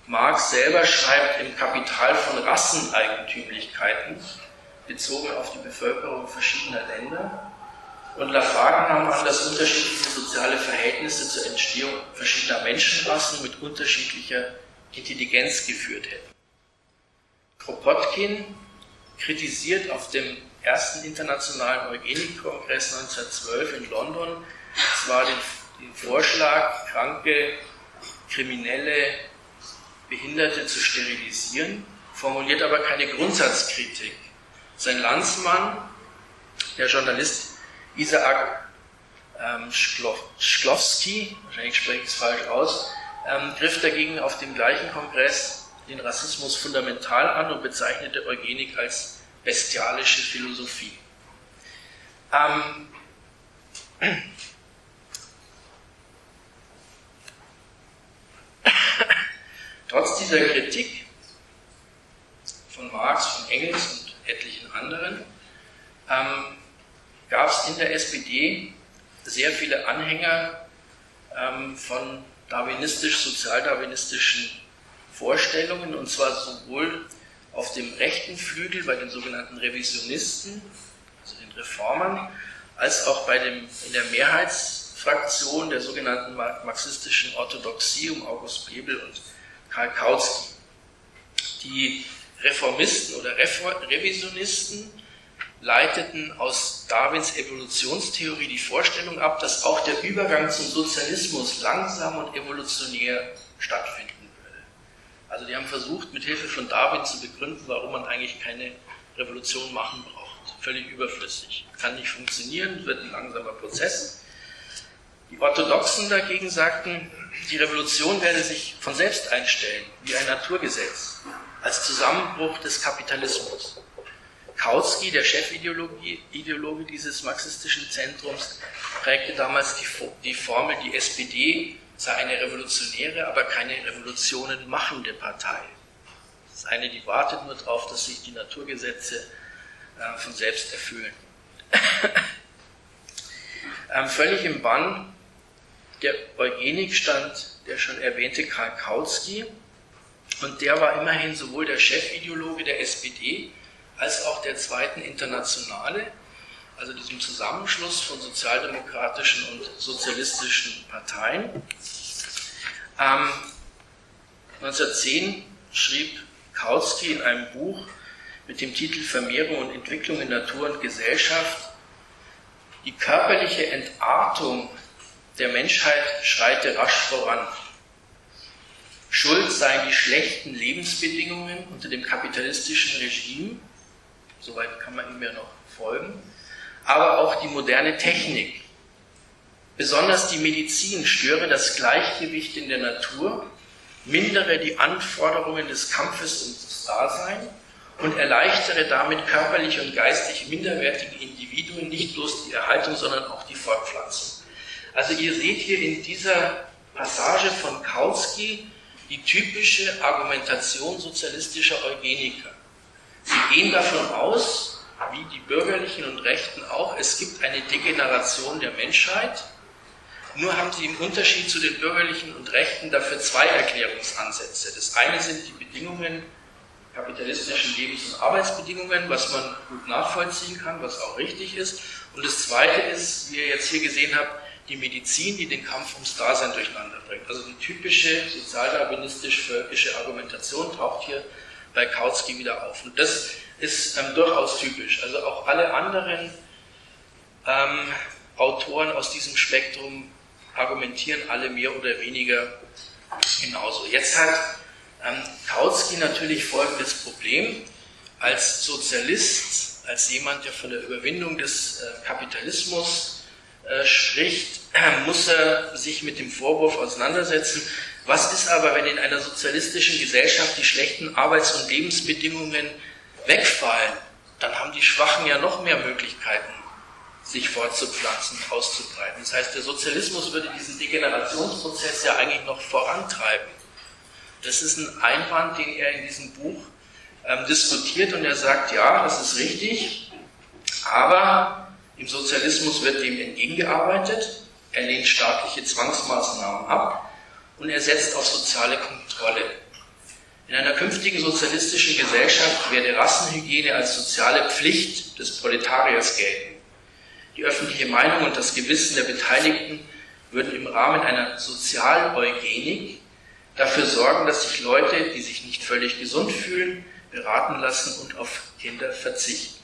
[SPEAKER 1] Marx selber schreibt im Kapital von Rasseneigentümlichkeiten, bezogen auf die Bevölkerung verschiedener Länder. Und Lafargue nahm an, dass unterschiedliche soziale Verhältnisse zur Entstehung verschiedener Menschenrassen mit unterschiedlicher Intelligenz geführt hätten. Kropotkin kritisiert auf dem ersten internationalen Eugenikkongress 1912 in London zwar den, den Vorschlag, kranke, kriminelle, Behinderte zu sterilisieren, formuliert aber keine Grundsatzkritik. Sein Landsmann, der Journalist Isaac ähm, Schklowski, wahrscheinlich spreche ich es falsch aus, ähm, griff dagegen auf dem gleichen Kongress den Rassismus fundamental an und bezeichnete Eugenik als bestialische Philosophie. Ähm, Trotz dieser Kritik von Marx, von Engels und anderen ähm, gab es in der SPD sehr viele Anhänger ähm, von darwinistisch-sozialdarwinistischen Vorstellungen, und zwar sowohl auf dem rechten Flügel bei den sogenannten Revisionisten, also den Reformern, als auch bei dem, in der Mehrheitsfraktion der sogenannten marxistischen Orthodoxie um August Bebel und Karl Kautsky. Die Reformisten oder Revisionisten leiteten aus Darwins Evolutionstheorie die Vorstellung ab, dass auch der Übergang zum Sozialismus langsam und evolutionär stattfinden also die haben versucht, mit Hilfe von Darwin zu begründen, warum man eigentlich keine Revolution machen braucht. Völlig überflüssig. Kann nicht funktionieren, wird ein langsamer Prozess. Die Orthodoxen dagegen sagten, die Revolution werde sich von selbst einstellen, wie ein Naturgesetz, als Zusammenbruch des Kapitalismus. Kautsky, der Chefideologe dieses marxistischen Zentrums, prägte damals die, die Formel, die SPD sei eine revolutionäre, aber keine Revolutionen machende Partei. Das ist eine, die wartet nur darauf, dass sich die Naturgesetze äh, von selbst erfüllen. ähm, völlig im Bann der Eugenik stand der schon erwähnte Karl Kautsky und der war immerhin sowohl der Chefideologe der SPD als auch der zweiten Internationale, also diesem Zusammenschluss von sozialdemokratischen und sozialistischen Parteien. Ähm, 1910 schrieb Kautsky in einem Buch mit dem Titel Vermehrung und Entwicklung in Natur und Gesellschaft, die körperliche Entartung der Menschheit schreite rasch voran. Schuld seien die schlechten Lebensbedingungen unter dem kapitalistischen Regime, soweit kann man ihm ja noch folgen, aber auch die moderne Technik. Besonders die Medizin störe das Gleichgewicht in der Natur, mindere die Anforderungen des Kampfes und des Daseins und erleichtere damit körperlich und geistig minderwertige Individuen nicht bloß die Erhaltung, sondern auch die Fortpflanzung. Also ihr seht hier in dieser Passage von Kautsky die typische Argumentation sozialistischer Eugeniker. Sie gehen davon aus, wie die Bürgerlichen und Rechten auch, es gibt eine Degeneration der Menschheit. Nur haben sie im Unterschied zu den Bürgerlichen und Rechten dafür zwei Erklärungsansätze. Das eine sind die Bedingungen, kapitalistischen Lebens- und Arbeitsbedingungen, was man gut nachvollziehen kann, was auch richtig ist. Und das zweite ist, wie ihr jetzt hier gesehen habt, die Medizin, die den Kampf ums Dasein durcheinander bringt. Also die typische sozialdarwinistisch-völkische Argumentation taucht hier bei Kautsky wieder auf. Und das ist ähm, durchaus typisch. Also auch alle anderen ähm, Autoren aus diesem Spektrum argumentieren alle mehr oder weniger genauso. Jetzt hat Ähm, Kautsky natürlich folgendes Problem. Als Sozialist, als jemand, der von der Überwindung des äh, Kapitalismus äh, spricht, muss er sich mit dem Vorwurf auseinandersetzen, was ist aber, wenn in einer sozialistischen Gesellschaft die schlechten Arbeits- und Lebensbedingungen wegfallen? Dann haben die Schwachen ja noch mehr Möglichkeiten, sich fortzupflanzen, auszubreiten. Das heißt, der Sozialismus würde diesen Degenerationsprozess ja eigentlich noch vorantreiben. Das ist ein Einwand, den er in diesem Buch ähm, diskutiert und er sagt, ja, das ist richtig, aber im Sozialismus wird dem entgegengearbeitet, er lehnt staatliche Zwangsmaßnahmen ab und er setzt auf soziale Kontrolle. In einer künftigen sozialistischen Gesellschaft werde Rassenhygiene als soziale Pflicht des Proletariers gelten. Die öffentliche Meinung und das Gewissen der Beteiligten würden im Rahmen einer Sozialeugenik dafür sorgen, dass sich Leute, die sich nicht völlig gesund fühlen, beraten lassen und auf Kinder verzichten.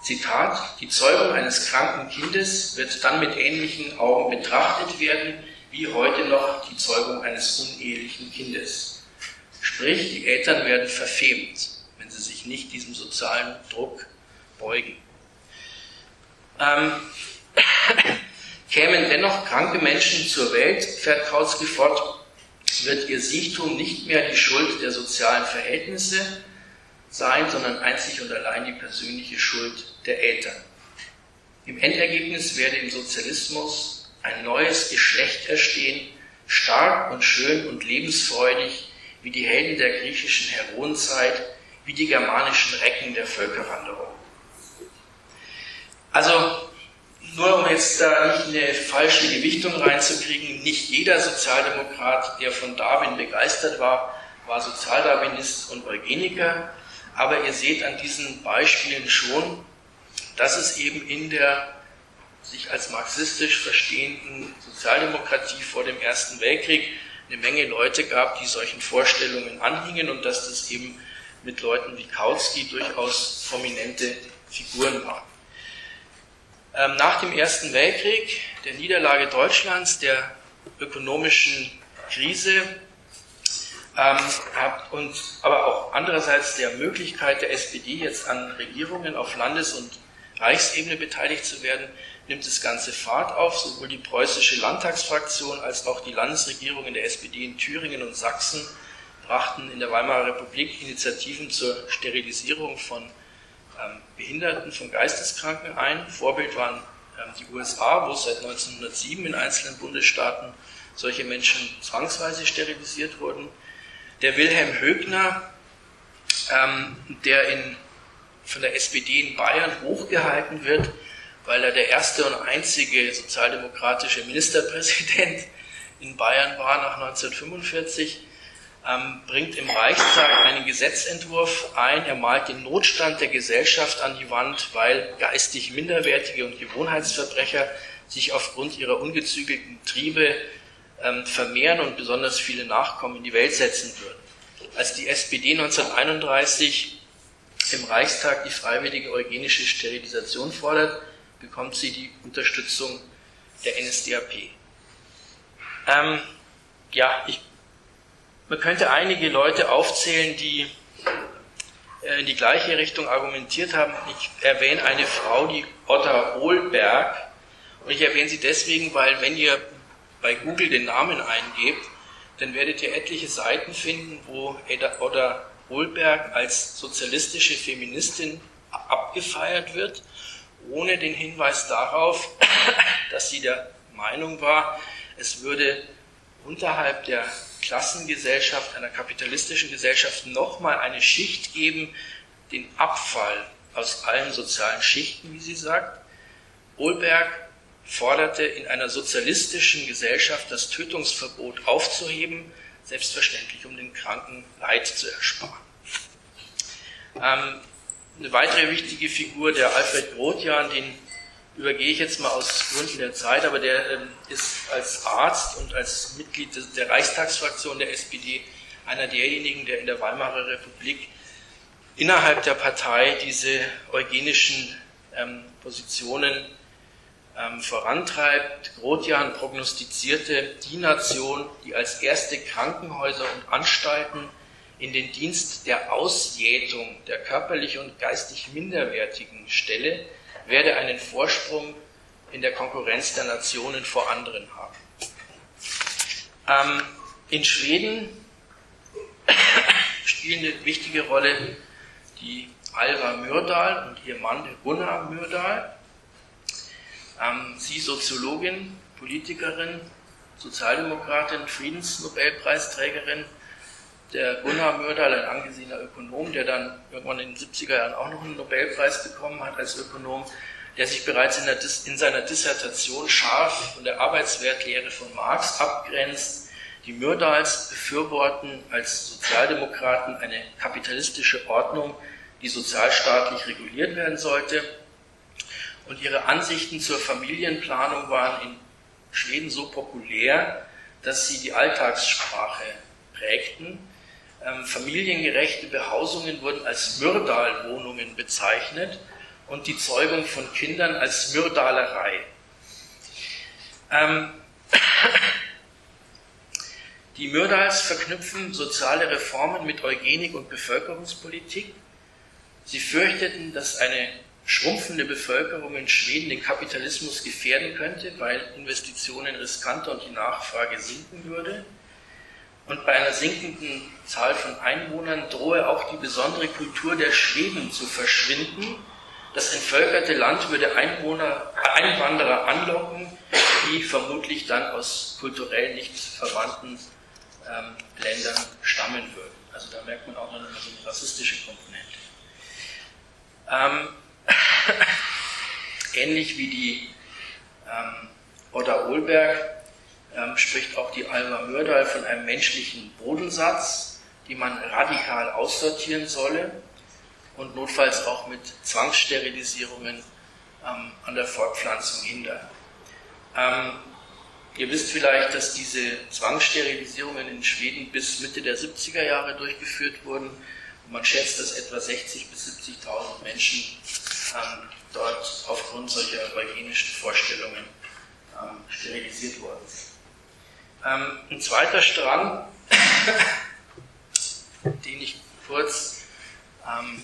[SPEAKER 1] Zitat, die Zeugung eines kranken Kindes wird dann mit ähnlichen Augen betrachtet werden, wie heute noch die Zeugung eines unehelichen Kindes. Sprich, die Eltern werden verfemt, wenn sie sich nicht diesem sozialen Druck beugen. Ähm, kämen dennoch kranke Menschen zur Welt, fährt Kautsky fort, wird ihr Siechtum nicht mehr die Schuld der sozialen Verhältnisse sein, sondern einzig und allein die persönliche Schuld der Eltern. Im Endergebnis werde im Sozialismus ein neues Geschlecht erstehen, stark und schön und lebensfreudig wie die Helden der griechischen Heroenzeit, wie die germanischen Recken der Völkerwanderung. Also nur um jetzt da nicht eine falsche Gewichtung reinzukriegen, nicht jeder Sozialdemokrat, der von Darwin begeistert war, war Sozialdarwinist und Eugeniker. Aber ihr seht an diesen Beispielen schon, dass es eben in der sich als marxistisch verstehenden Sozialdemokratie vor dem Ersten Weltkrieg eine Menge Leute gab, die solchen Vorstellungen anhingen und dass das eben mit Leuten wie Kautsky durchaus prominente Figuren waren. Ähm, nach dem Ersten Weltkrieg, der Niederlage Deutschlands, der ökonomischen Krise ähm, und aber auch andererseits der Möglichkeit der SPD jetzt an Regierungen auf Landes- und Reichsebene beteiligt zu werden, nimmt das Ganze Fahrt auf. Sowohl die preußische Landtagsfraktion als auch die Landesregierungen der SPD in Thüringen und Sachsen brachten in der Weimarer Republik Initiativen zur Sterilisierung von ähm, Behinderten, von Geisteskranken ein. Vorbild waren ähm, die USA, wo seit 1907 in einzelnen Bundesstaaten solche Menschen zwangsweise sterilisiert wurden. Der Wilhelm Högner, ähm, der in, von der SPD in Bayern hochgehalten wird, weil er der erste und einzige sozialdemokratische Ministerpräsident in Bayern war nach 1945, ähm, bringt im Reichstag einen Gesetzentwurf ein. Er malt den Notstand der Gesellschaft an die Wand, weil geistig minderwertige und Gewohnheitsverbrecher sich aufgrund ihrer ungezügelten Triebe ähm, vermehren und besonders viele Nachkommen in die Welt setzen würden. Als die SPD 1931 im Reichstag die freiwillige eugenische Sterilisation fordert, bekommt sie die Unterstützung der NSDAP. Ähm, ja, ich man könnte einige Leute aufzählen, die äh, in die gleiche Richtung argumentiert haben. Ich erwähne eine Frau, die Otta Ohlberg. Und ich erwähne sie deswegen, weil wenn ihr bei Google den Namen eingebt, dann werdet ihr etliche Seiten finden, wo Otta Ohlberg als sozialistische Feministin abgefeiert wird, ohne den Hinweis darauf, dass sie der Meinung war, es würde unterhalb der Klassengesellschaft, einer kapitalistischen Gesellschaft nochmal eine Schicht geben, den Abfall aus allen sozialen Schichten, wie sie sagt. Olberg forderte in einer sozialistischen Gesellschaft das Tötungsverbot aufzuheben, selbstverständlich um den Kranken Leid zu ersparen. Ähm, eine weitere wichtige Figur, der Alfred Grotjan, den übergehe ich jetzt mal aus Gründen der Zeit, aber der ähm, ist als Arzt und als Mitglied der Reichstagsfraktion der SPD einer derjenigen, der in der Weimarer Republik innerhalb der Partei diese eugenischen ähm, Positionen ähm, vorantreibt. Grotjan prognostizierte die Nation, die als erste Krankenhäuser und Anstalten in den Dienst der Ausjätung der körperlich und geistig Minderwertigen stelle, werde einen Vorsprung in der Konkurrenz der Nationen vor anderen haben. Ähm, in Schweden spielen eine wichtige Rolle die Alva Myrdal und ihr Mann, Gunnar Myrdal. Ähm, sie Soziologin, Politikerin, Sozialdemokratin, Friedensnobelpreisträgerin. Der Gunnar Myrdal, ein angesehener Ökonom, der dann irgendwann in den 70er Jahren auch noch einen Nobelpreis bekommen hat als Ökonom, der sich bereits in, in seiner Dissertation scharf von der Arbeitswertlehre von Marx abgrenzt. Die Myrdals befürworten als Sozialdemokraten eine kapitalistische Ordnung, die sozialstaatlich reguliert werden sollte. Und ihre Ansichten zur Familienplanung waren in Schweden so populär, dass sie die Alltagssprache prägten. Ähm, familiengerechte Behausungen wurden als Myrdalwohnungen bezeichnet und die Zeugung von Kindern als Myrdalerei. Ähm, die Myrdals verknüpfen soziale Reformen mit Eugenik und Bevölkerungspolitik. Sie fürchteten, dass eine schrumpfende Bevölkerung in Schweden den Kapitalismus gefährden könnte, weil Investitionen riskanter und die Nachfrage sinken würde. Und bei einer sinkenden Zahl von Einwohnern drohe auch die besondere Kultur der Schweden zu verschwinden. Das entvölkerte Land würde Einwohner, Einwanderer anlocken, die vermutlich dann aus kulturell nicht verwandten ähm, Ländern stammen würden. Also da merkt man auch noch eine, rassistische Komponente. Ähm, ähnlich wie die ähm, Oda Ohlberg ähm, spricht auch die Alma Myrdal von einem menschlichen Bodensatz, den man radikal aussortieren solle und notfalls auch mit Zwangssterilisierungen ähm, an der Fortpflanzung hindern. Ähm, ihr wisst vielleicht, dass diese Zwangssterilisierungen in Schweden bis Mitte der 70er Jahre durchgeführt wurden. Man schätzt, dass etwa 60.000 bis 70.000 Menschen ähm, dort aufgrund solcher eugenischen Vorstellungen ähm, sterilisiert worden sind. Ähm, ein zweiter Strang, den ich kurz ähm,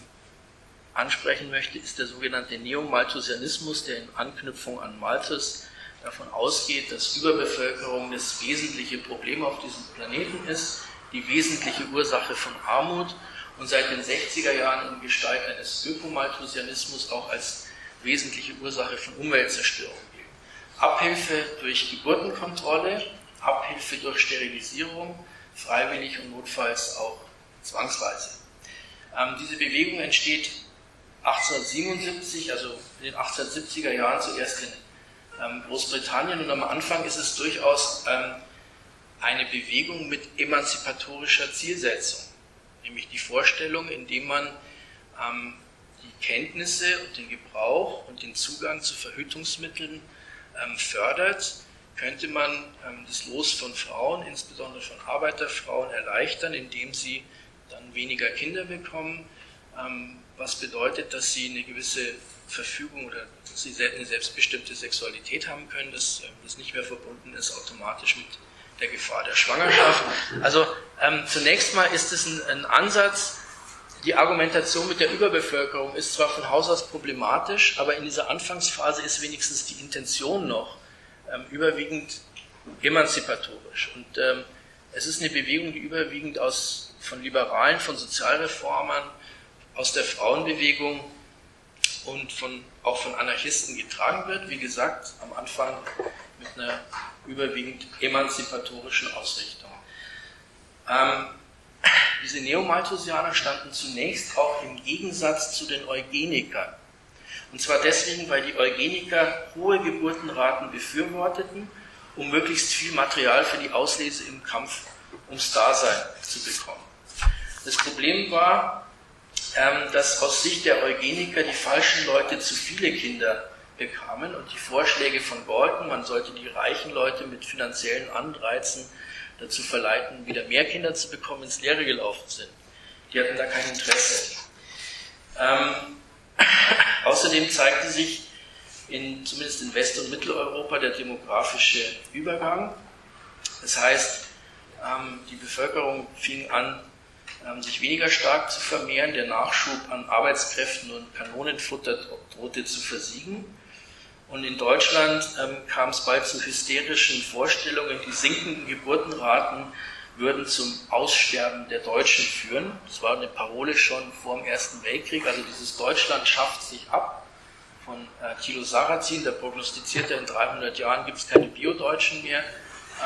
[SPEAKER 1] ansprechen möchte, ist der sogenannte Neomalthusianismus, der in Anknüpfung an Malthus davon ausgeht, dass Überbevölkerung das wesentliche Problem auf diesem Planeten ist, die wesentliche Ursache von Armut und seit den 60er Jahren in Gestalt eines Ökomalthusianismus auch als wesentliche Ursache von Umweltzerstörung gilt. Abhilfe durch Geburtenkontrolle, Abhilfe durch Sterilisierung, freiwillig und notfalls auch zwangsweise. Ähm, diese Bewegung entsteht 1877, also in den 1870er Jahren zuerst in ähm, Großbritannien und am Anfang ist es durchaus ähm, eine Bewegung mit emanzipatorischer Zielsetzung, nämlich die Vorstellung, indem man ähm, die Kenntnisse und den Gebrauch und den Zugang zu Verhütungsmitteln ähm, fördert, könnte man ähm, das Los von Frauen, insbesondere von Arbeiterfrauen, erleichtern, indem sie dann weniger Kinder bekommen, ähm, was bedeutet, dass sie eine gewisse Verfügung oder dass sie eine selbstbestimmte Sexualität haben können, dass ähm, das nicht mehr verbunden ist automatisch mit der Gefahr der Schwangerschaft. Also ähm, zunächst mal ist es ein, ein Ansatz, die Argumentation mit der Überbevölkerung ist zwar von Haus aus problematisch, aber in dieser Anfangsphase ist wenigstens die Intention noch ähm, überwiegend emanzipatorisch. Und ähm, es ist eine Bewegung, die überwiegend aus, von Liberalen, von Sozialreformern, aus der Frauenbewegung und von, auch von Anarchisten getragen wird. Wie gesagt, am Anfang mit einer überwiegend emanzipatorischen Ausrichtung. Ähm, diese Neomalthusianer standen zunächst auch im Gegensatz zu den Eugenikern. Und zwar deswegen, weil die Eugeniker hohe Geburtenraten befürworteten, um möglichst viel Material für die Auslese im Kampf ums Dasein zu bekommen. Das Problem war, ähm, dass aus Sicht der Eugeniker die falschen Leute zu viele Kinder bekamen und die Vorschläge von Galton, man sollte die reichen Leute mit finanziellen Anreizen dazu verleiten, wieder mehr Kinder zu bekommen, ins Leere gelaufen sind. Die hatten da kein Interesse. Ähm, außerdem zeigte sich, in, zumindest in West- und Mitteleuropa der demografische Übergang. Das heißt, ähm, die Bevölkerung fing an, sich weniger stark zu vermehren, der Nachschub an Arbeitskräften und Kanonenfutter drohte zu versiegen. Und in Deutschland ähm, kam es bald zu hysterischen Vorstellungen, die sinkenden Geburtenraten würden zum Aussterben der Deutschen führen. Das war eine Parole schon vor dem Ersten Weltkrieg. Also dieses Deutschland schafft sich ab von äh, Thilo Sarrazin, der prognostizierte, in 300 Jahren gibt es keine Bio-Deutschen mehr.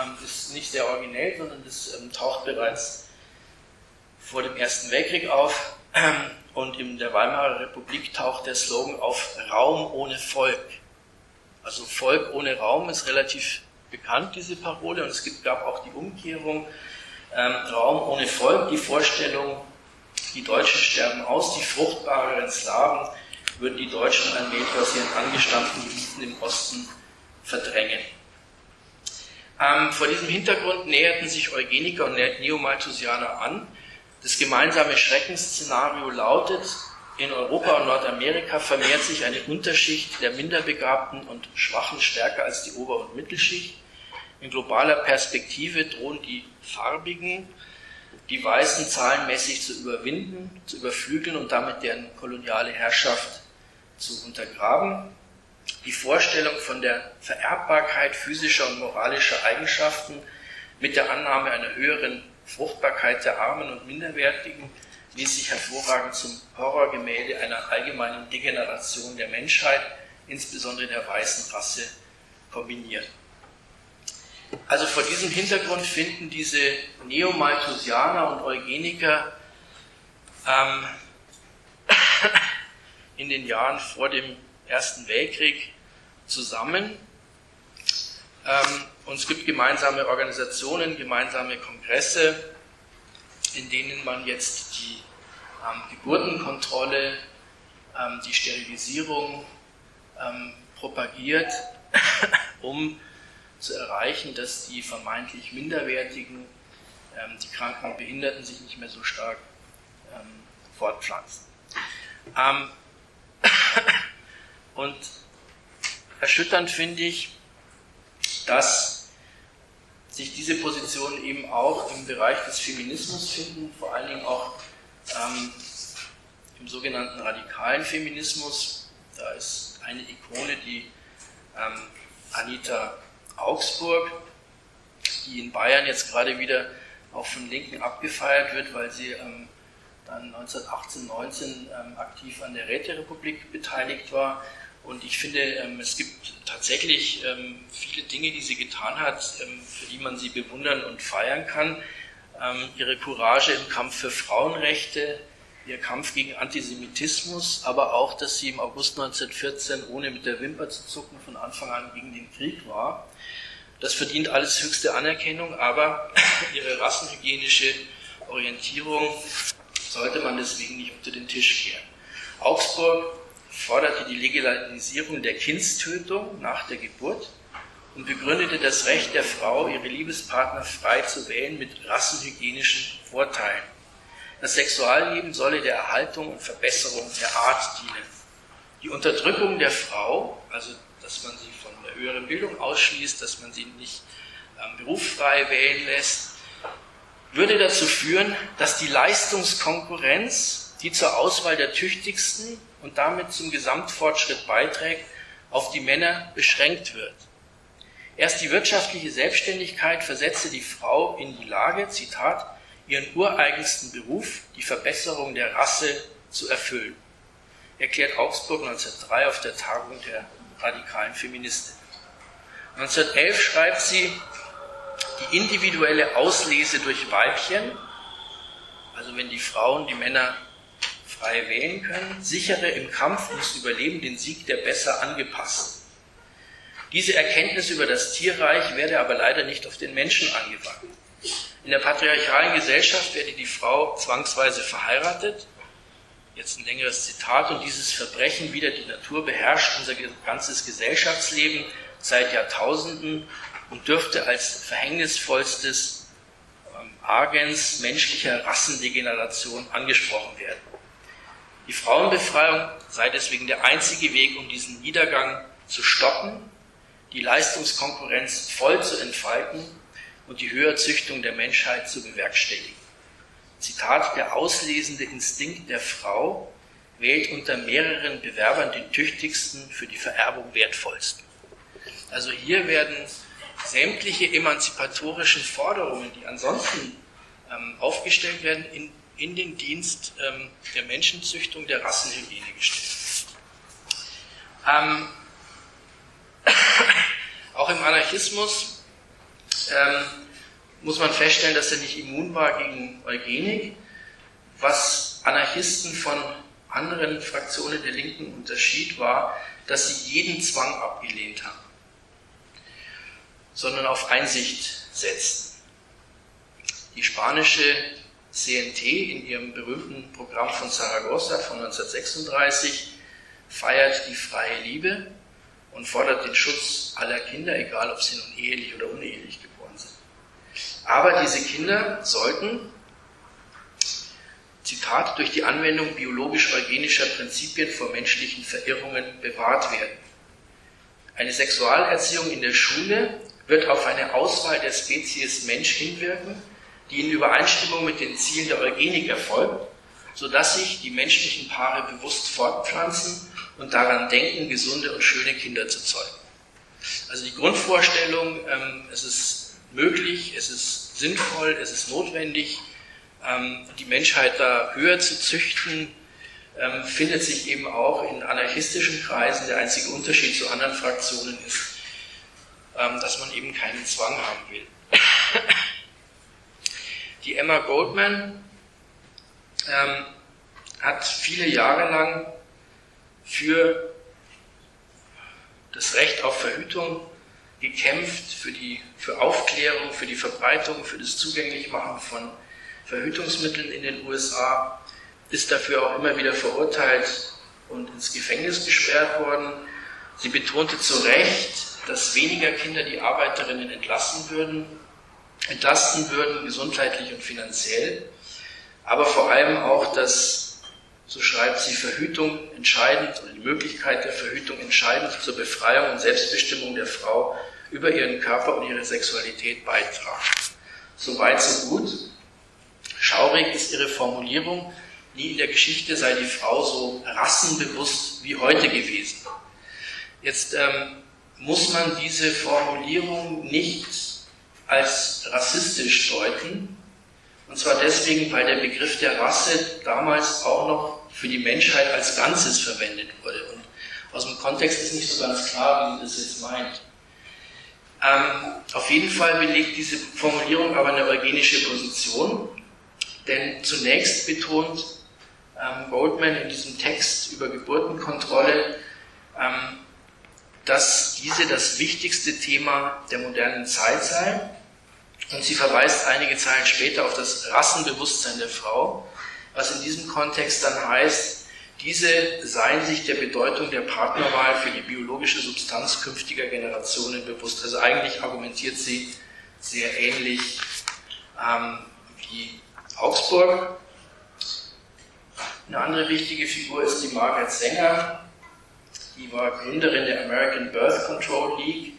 [SPEAKER 1] Ähm, das ist nicht sehr originell, sondern das ähm, taucht bereits vor dem Ersten Weltkrieg auf. Und in der Weimarer Republik taucht der Slogan auf Raum ohne Volk. Also Volk ohne Raum ist relativ bekannt, diese Parole. Und es gibt, gab auch die Umkehrung, ähm, Raum ohne Volk, die Vorstellung, die Deutschen sterben aus, die fruchtbareren Slawen würden die Deutschen allmählich aus ihren angestammten Gebieten im Osten verdrängen. Ähm, vor diesem Hintergrund näherten sich Eugeniker und Neomalthusianer an. Das gemeinsame Schreckensszenario lautet, in Europa und Nordamerika vermehrt sich eine Unterschicht der Minderbegabten und Schwachen stärker als die Ober- und Mittelschicht. In globaler Perspektive drohen die Farbigen, die Weißen zahlenmäßig zu überwinden, zu überflügeln und damit deren koloniale Herrschaft zu untergraben. Die Vorstellung von der Vererbbarkeit physischer und moralischer Eigenschaften mit der Annahme einer höheren Fruchtbarkeit der Armen und Minderwertigen ließ sich hervorragend zum Horrorgemälde einer allgemeinen Degeneration der Menschheit, insbesondere der weißen Rasse, kombinieren. Also vor diesem Hintergrund finden diese Neomalthusianer und Eugeniker ähm, in den Jahren vor dem Ersten Weltkrieg zusammen. Ähm, und es gibt gemeinsame Organisationen, gemeinsame Kongresse, in denen man jetzt die ähm, Geburtenkontrolle, ähm, die Sterilisierung ähm, propagiert, um zu erreichen, dass die vermeintlich Minderwertigen, ähm, die Kranken und Behinderten sich nicht mehr so stark ähm, fortpflanzen. Ähm, und erschütternd finde ich, dass sich diese Positionen eben auch im Bereich des Feminismus finden, vor allen Dingen auch ähm, im sogenannten radikalen Feminismus. Da ist eine Ikone, die ähm, Anita Augsburg, die in Bayern jetzt gerade wieder auch von Linken abgefeiert wird, weil sie ähm, dann 1918, 19 ähm, aktiv an der Räterepublik beteiligt war. Und ich finde, ähm, es gibt tatsächlich ähm, viele Dinge, die sie getan hat, ähm, für die man sie bewundern und feiern kann. Ähm, ihre Courage im Kampf für Frauenrechte, ihr Kampf gegen Antisemitismus, aber auch, dass sie im August 1914 ohne mit der Wimper zu zucken von Anfang an gegen den Krieg war. Das verdient alles höchste Anerkennung, aber ihre rassenhygienische Orientierung sollte man deswegen nicht unter den Tisch kehren. Augsburg forderte die Legalisierung der Kindstötung nach der Geburt und begründete das Recht der Frau, ihre Liebespartner frei zu wählen mit rassenhygienischen Vorteilen. Das Sexualleben solle der Erhaltung und Verbesserung der Art dienen. Die Unterdrückung der Frau, also dass man sie von der höheren Bildung ausschließt, dass man sie nicht ähm, beruffrei wählen lässt, würde dazu führen, dass die Leistungskonkurrenz, die zur Auswahl der Tüchtigsten und damit zum Gesamtfortschritt beiträgt, auf die Männer beschränkt wird. Erst die wirtschaftliche Selbstständigkeit versetze die Frau in die Lage, Zitat, ihren ureigensten Beruf, die Verbesserung der Rasse, zu erfüllen, erklärt Augsburg 1903 auf der Tagung der radikalen Feministin. 1911 schreibt sie, die individuelle Auslese durch Weibchen, also wenn die Frauen die Männer frei wählen können, sichere im Kampf ums Überleben den Sieg der besser angepassten. Diese Erkenntnis über das Tierreich werde aber leider nicht auf den Menschen angewandt. In der patriarchalen Gesellschaft werde die Frau zwangsweise verheiratet. Jetzt ein längeres Zitat. Und dieses Verbrechen wider die Natur beherrscht unser ganzes Gesellschaftsleben seit Jahrtausenden und dürfte als verhängnisvollstes ähm, Agens menschlicher Rassendegeneration angesprochen werden. Die Frauenbefreiung sei deswegen der einzige Weg, um diesen Niedergang zu stoppen, die Leistungskonkurrenz voll zu entfalten und die Höherzüchtung der Menschheit zu bewerkstelligen. Zitat, der auslesende Instinkt der Frau wählt unter mehreren Bewerbern den tüchtigsten, für die Vererbung wertvollsten. Also hier werden sämtliche emanzipatorischen Forderungen, die ansonsten ähm, aufgestellt werden, in, in den Dienst ähm, der Menschenzüchtung, der Rassenhygiene gestellt. Ähm, auch im Anarchismus ähm, muss man feststellen, dass er nicht immun war gegen Eugenik, was Anarchisten von anderen Fraktionen der Linken unterschied, war, dass sie jeden Zwang abgelehnt haben, sondern auf Einsicht setzten. Die spanische CNT in ihrem berühmten Programm von Zaragoza von 1936 feiert die freie Liebe und fordert den Schutz aller Kinder, egal ob sie nun ehelich oder unehelich geboren sind. Aber diese Kinder sollten, Zitat, durch die Anwendung biologisch-eugenischer Prinzipien vor menschlichen Verirrungen bewahrt werden. Eine Sexualerziehung in der Schule wird auf eine Auswahl der Spezies Mensch hinwirken, die in Übereinstimmung mit den Zielen der Eugenik erfolgt, sodass sich die menschlichen Paare bewusst fortpflanzen und daran denken, gesunde und schöne Kinder zu zeugen. Also die Grundvorstellung, ähm, es ist möglich, es ist sinnvoll, es ist notwendig, ähm, die Menschheit da höher zu züchten, ähm, findet sich eben auch in anarchistischen Kreisen. Der einzige Unterschied zu anderen Fraktionen ist, ähm, dass man eben keinen Zwang haben will. Die Emma Goldman ähm, hat viele Jahre lang für das Recht auf Verhütung gekämpft, für, die, für Aufklärung, für die Verbreitung, für das Zugänglichmachen von Verhütungsmitteln in den USA, ist dafür auch immer wieder verurteilt und ins Gefängnis gesperrt worden. Sie betonte zu Recht, dass weniger Kinder die Arbeiterinnen entlassen würden, entlasten würden, gesundheitlich und finanziell, aber vor allem auch, dass so schreibt sie, Verhütung entscheidend oder die Möglichkeit der Verhütung entscheidend zur Befreiung und Selbstbestimmung der Frau über ihren Körper und ihre Sexualität beitragen. So weit, so gut. Schaurig ist ihre Formulierung, nie in der Geschichte sei die Frau so rassenbewusst wie heute gewesen. Jetzt ähm, muss man diese Formulierung nicht als rassistisch deuten, und zwar deswegen, weil der Begriff der Rasse damals auch noch für die Menschheit als Ganzes verwendet wurde. Und aus dem Kontext ist nicht so ganz klar, wie das jetzt meint. Ähm, auf jeden Fall belegt diese Formulierung aber eine eugenische Position, denn zunächst betont ähm, Goldman in diesem Text über Geburtenkontrolle, ähm, dass diese das wichtigste Thema der modernen Zeit sei. Und sie verweist einige Zeilen später auf das Rassenbewusstsein der Frau was in diesem Kontext dann heißt, diese seien sich der Bedeutung der Partnerwahl für die biologische Substanz künftiger Generationen bewusst. Also eigentlich argumentiert sie sehr ähnlich ähm, wie Augsburg. Eine andere wichtige Figur ist die Margaret Sänger. Die war Gründerin der American Birth Control League,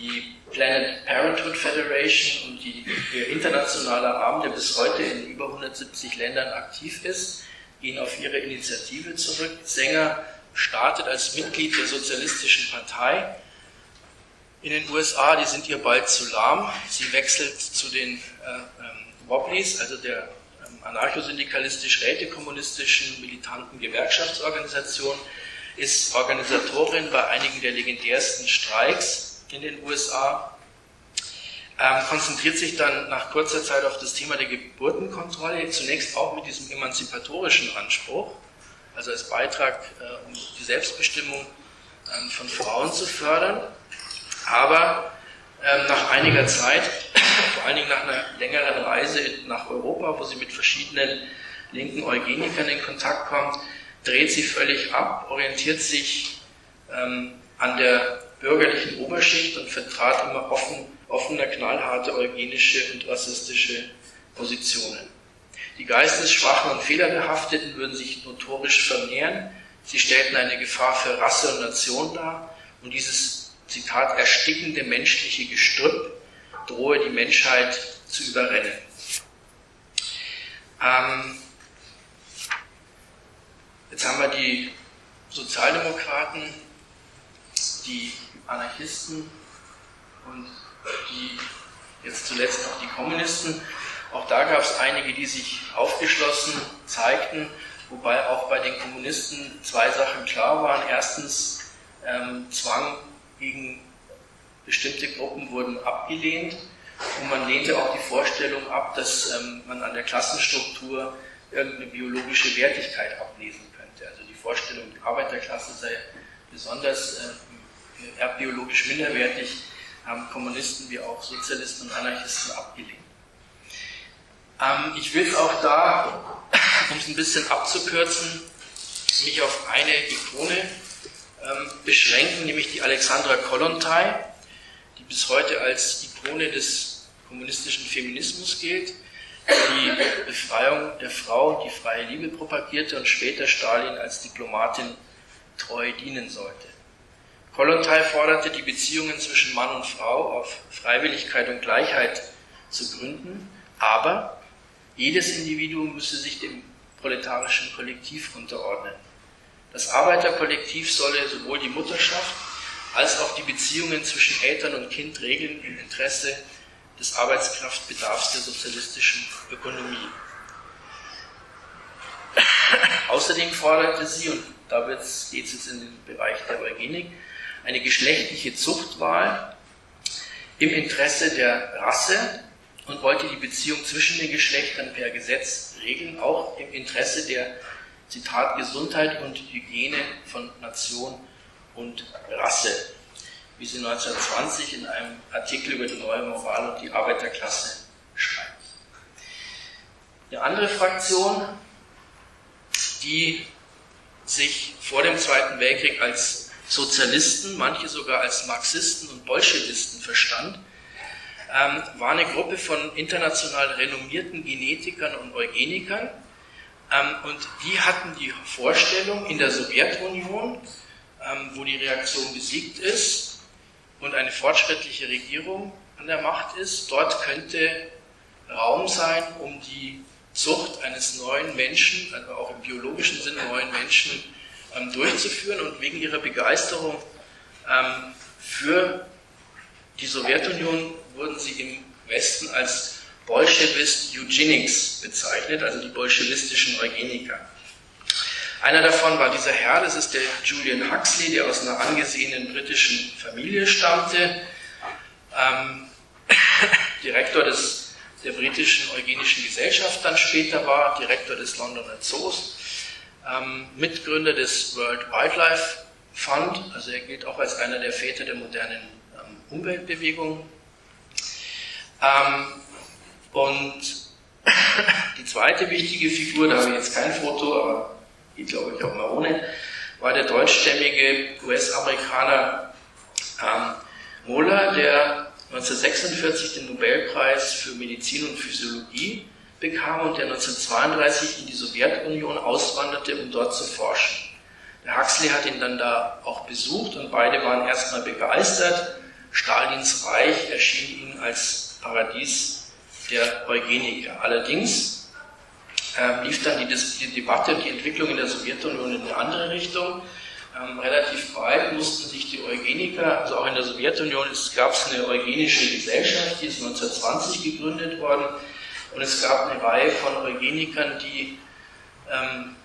[SPEAKER 1] die Planet Parenthood Federation und die, der internationale Arm, der bis heute in über 170 Ländern aktiv ist, gehen auf ihre Initiative zurück. Sänger startet als Mitglied der Sozialistischen Partei in den USA, die sind ihr bald zu lahm. Sie wechselt zu den äh, ähm, Wobblies, also der ähm, anarchosyndikalistisch-rätekommunistischen militanten Gewerkschaftsorganisation, ist Organisatorin bei einigen der legendärsten Streiks in den USA, ähm, konzentriert sich dann nach kurzer Zeit auf das Thema der Geburtenkontrolle, zunächst auch mit diesem emanzipatorischen Anspruch, also als Beitrag, äh, um die Selbstbestimmung ähm, von Frauen zu fördern. Aber ähm, nach einiger Zeit, vor allen Dingen nach einer längeren Reise nach Europa, wo sie mit verschiedenen linken Eugenikern in Kontakt kommt, dreht sie völlig ab, orientiert sich ähm, an der bürgerlichen Oberschicht und vertrat immer offen, offene, knallharte eugenische und rassistische Positionen. Die geistesschwachen und fehlerbehafteten würden sich notorisch vermehren. Sie stellten eine Gefahr für Rasse und Nation dar und dieses Zitat erstickende menschliche Gestrüpp drohe die Menschheit zu überrennen. Ähm, jetzt haben wir die Sozialdemokraten, die Anarchisten und die jetzt zuletzt noch die Kommunisten. Auch da gab es einige, die sich aufgeschlossen zeigten, wobei auch bei den Kommunisten zwei Sachen klar waren. Erstens, ähm, Zwang gegen bestimmte Gruppen wurden abgelehnt und man lehnte auch die Vorstellung ab, dass ähm, man an der Klassenstruktur irgendeine biologische Wertigkeit ablesen könnte. Also die Vorstellung, die Arbeiterklasse sei besonders äh, biologisch minderwertig, haben Kommunisten wie auch Sozialisten und Anarchisten abgelehnt. Ähm, ich will auch da, um es ein bisschen abzukürzen, mich auf eine Ikone ähm, beschränken, nämlich die Alexandra Kollontai, die bis heute als Ikone des kommunistischen Feminismus gilt, die Befreiung der Frau, die freie Liebe propagierte und später Stalin als Diplomatin treu dienen sollte. Kollontai forderte, die Beziehungen zwischen Mann und Frau auf Freiwilligkeit und Gleichheit zu gründen, aber jedes Individuum müsse sich dem proletarischen Kollektiv unterordnen. Das Arbeiterkollektiv solle sowohl die Mutterschaft als auch die Beziehungen zwischen Eltern und Kind regeln im Interesse des Arbeitskraftbedarfs der sozialistischen Ökonomie. Außerdem forderte sie, und da geht es jetzt in den Bereich der Eugenik, eine geschlechtliche Zuchtwahl im Interesse der Rasse und wollte die Beziehung zwischen den Geschlechtern per Gesetz regeln, auch im Interesse der, Zitat, Gesundheit und Hygiene von Nation und Rasse, wie sie 1920 in einem Artikel über die neue Moral und die Arbeiterklasse schreibt. Eine andere Fraktion, die sich vor dem Zweiten Weltkrieg als Sozialisten, manche sogar als Marxisten und Bolschewisten verstand, ähm, war eine Gruppe von international renommierten Genetikern und Eugenikern. Ähm, und die hatten die Vorstellung, in der Sowjetunion, ähm, wo die Reaktion besiegt ist und eine fortschrittliche Regierung an der Macht ist, dort könnte Raum sein, um die Zucht eines neuen Menschen, also auch im biologischen Sinne neuen Menschen, ähm, durchzuführen und wegen ihrer Begeisterung ähm, für die Sowjetunion wurden sie im Westen als Bolschewist Eugenics bezeichnet, also die bolschewistischen Eugeniker. Einer davon war dieser Herr, das ist der Julian Huxley, der aus einer angesehenen britischen Familie stammte, ähm, Direktor des, der britischen Eugenischen Gesellschaft dann später war, Direktor des Londoner Zoos ähm, Mitgründer des World Wildlife Fund, also er gilt auch als einer der Väter der modernen ähm, Umweltbewegung. Ähm, und die zweite wichtige Figur, da habe ich jetzt kein Foto, aber geht glaube ich auch mal ohne, war der deutschstämmige US-Amerikaner ähm, Moller, der 1946 den Nobelpreis für Medizin und Physiologie bekam und der 1932 in die Sowjetunion auswanderte, um dort zu forschen. Der Huxley hat ihn dann da auch besucht und beide waren erstmal begeistert. Stalins Reich erschien ihnen als Paradies der Eugeniker. Allerdings äh, lief dann die, die, Debatte und die Entwicklung in der Sowjetunion in eine andere Richtung. Ähm, relativ bald mussten sich die Eugeniker, also auch in der Sowjetunion gab es eine eugenische Gesellschaft, die ist 1920 gegründet worden, und es gab eine Reihe von Eugenikern, die ähm,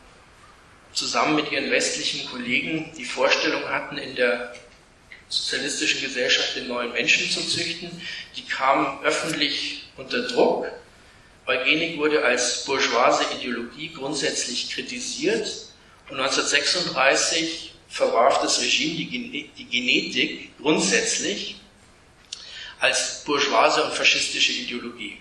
[SPEAKER 1] zusammen mit ihren westlichen Kollegen die Vorstellung hatten, in der sozialistischen Gesellschaft den neuen Menschen zu züchten. Die kamen öffentlich unter Druck. Eugenik wurde als bourgeoise Ideologie grundsätzlich kritisiert und 1936 verwarf das Regime die, Genetik grundsätzlich als bourgeoise und faschistische Ideologie.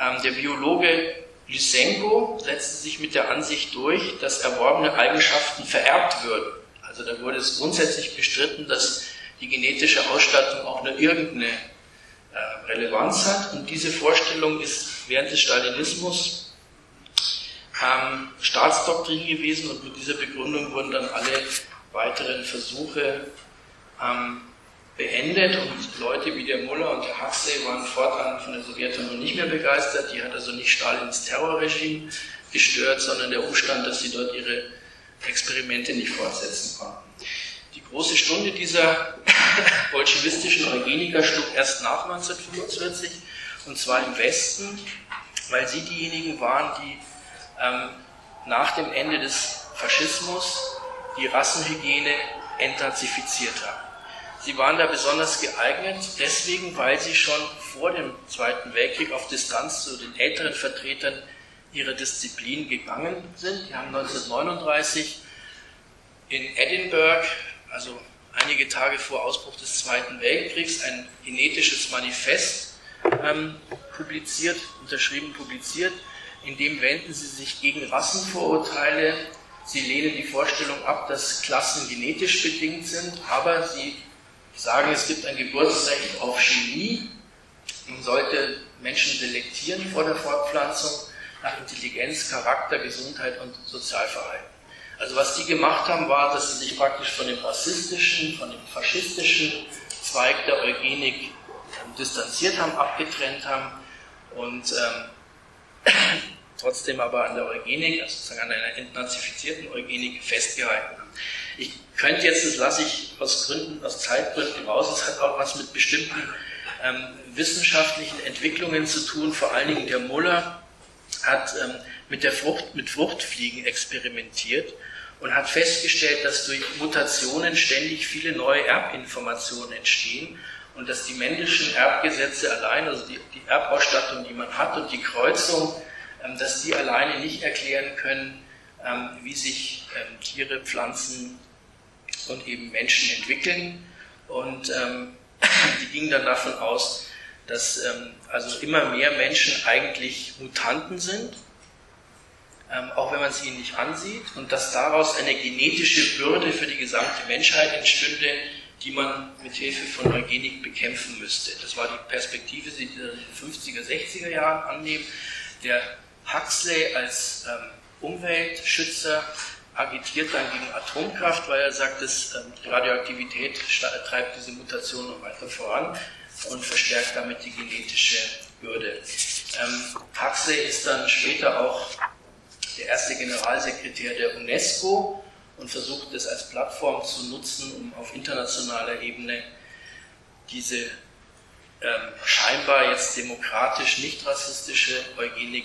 [SPEAKER 1] Ähm, der Biologe Lysenko setzte sich mit der Ansicht durch, dass erworbene Eigenschaften vererbt würden. Also da wurde es grundsätzlich bestritten, dass die genetische Ausstattung auch nur irgendeine äh, Relevanz hat. Und diese Vorstellung ist während des Stalinismus ähm, Staatsdoktrin gewesen und mit dieser Begründung wurden dann alle weiteren Versuche ähm, beendet und Leute wie der Mullah und der Huxley waren fortan von der Sowjetunion nicht mehr begeistert. Die hat also nicht Stalins Terrorregime gestört, sondern der Umstand, dass sie dort ihre Experimente nicht fortsetzen konnten. Die große Stunde dieser bolschewistischen Eugeniker schlug erst nach 1945 und zwar im Westen, weil sie diejenigen waren, die ähm, nach dem Ende des Faschismus die Rassenhygiene entnazifiziert haben. Sie waren da besonders geeignet, deswegen, weil sie schon vor dem Zweiten Weltkrieg auf Distanz zu den älteren Vertretern ihrer Disziplin gegangen sind. Die haben 1939 in Edinburgh, also einige Tage vor Ausbruch des Zweiten Weltkriegs, ein genetisches Manifest ähm, publiziert, unterschrieben publiziert. In dem wenden sie sich gegen Rassenvorurteile. Sie lehnen die Vorstellung ab, dass Klassen genetisch bedingt sind, aber sie sagen, es gibt ein Geburtsrecht auf Chemie. Man sollte Menschen selektieren vor der Fortpflanzung nach Intelligenz, Charakter, Gesundheit und Sozialverhalten. Also was die gemacht haben, war, dass sie sich praktisch von dem rassistischen, von dem faschistischen Zweig der Eugenik ähm, distanziert haben, abgetrennt haben und ähm, trotzdem aber an der Eugenik, also sozusagen an einer entnazifizierten Eugenik festgehalten könnte jetzt, das lasse ich aus Gründen, aus Zeitgründen raus, es hat auch was mit bestimmten ähm, wissenschaftlichen Entwicklungen zu tun, vor allen Dingen der Muller hat ähm, mit, der Frucht, mit Fruchtfliegen experimentiert und hat festgestellt, dass durch Mutationen ständig viele neue Erbinformationen entstehen und dass die männlichen Erbgesetze allein, also die, die Erbausstattung, die man hat und die Kreuzung, ähm, dass die alleine nicht erklären können, ähm, wie sich ähm, Tiere, Pflanzen und eben Menschen entwickeln. Und ähm, die gingen dann davon aus, dass ähm, also immer mehr Menschen eigentlich Mutanten sind, ähm, auch wenn man sie ihnen nicht ansieht, und dass daraus eine genetische Bürde für die gesamte Menschheit entstünde, die man mit Hilfe von Eugenik bekämpfen müsste. Das war die Perspektive, die in den 50er, 60er Jahren annehmen. Der Huxley als ähm, Umweltschützer agitiert dann gegen Atomkraft, weil er sagt, dass ähm, Radioaktivität treibt diese Mutation noch weiter voran und verstärkt damit die genetische Bürde. Ähm, Huxley ist dann später auch der erste Generalsekretär der UNESCO und versucht es als Plattform zu nutzen, um auf internationaler Ebene diese ähm, scheinbar jetzt demokratisch nicht rassistische Eugenik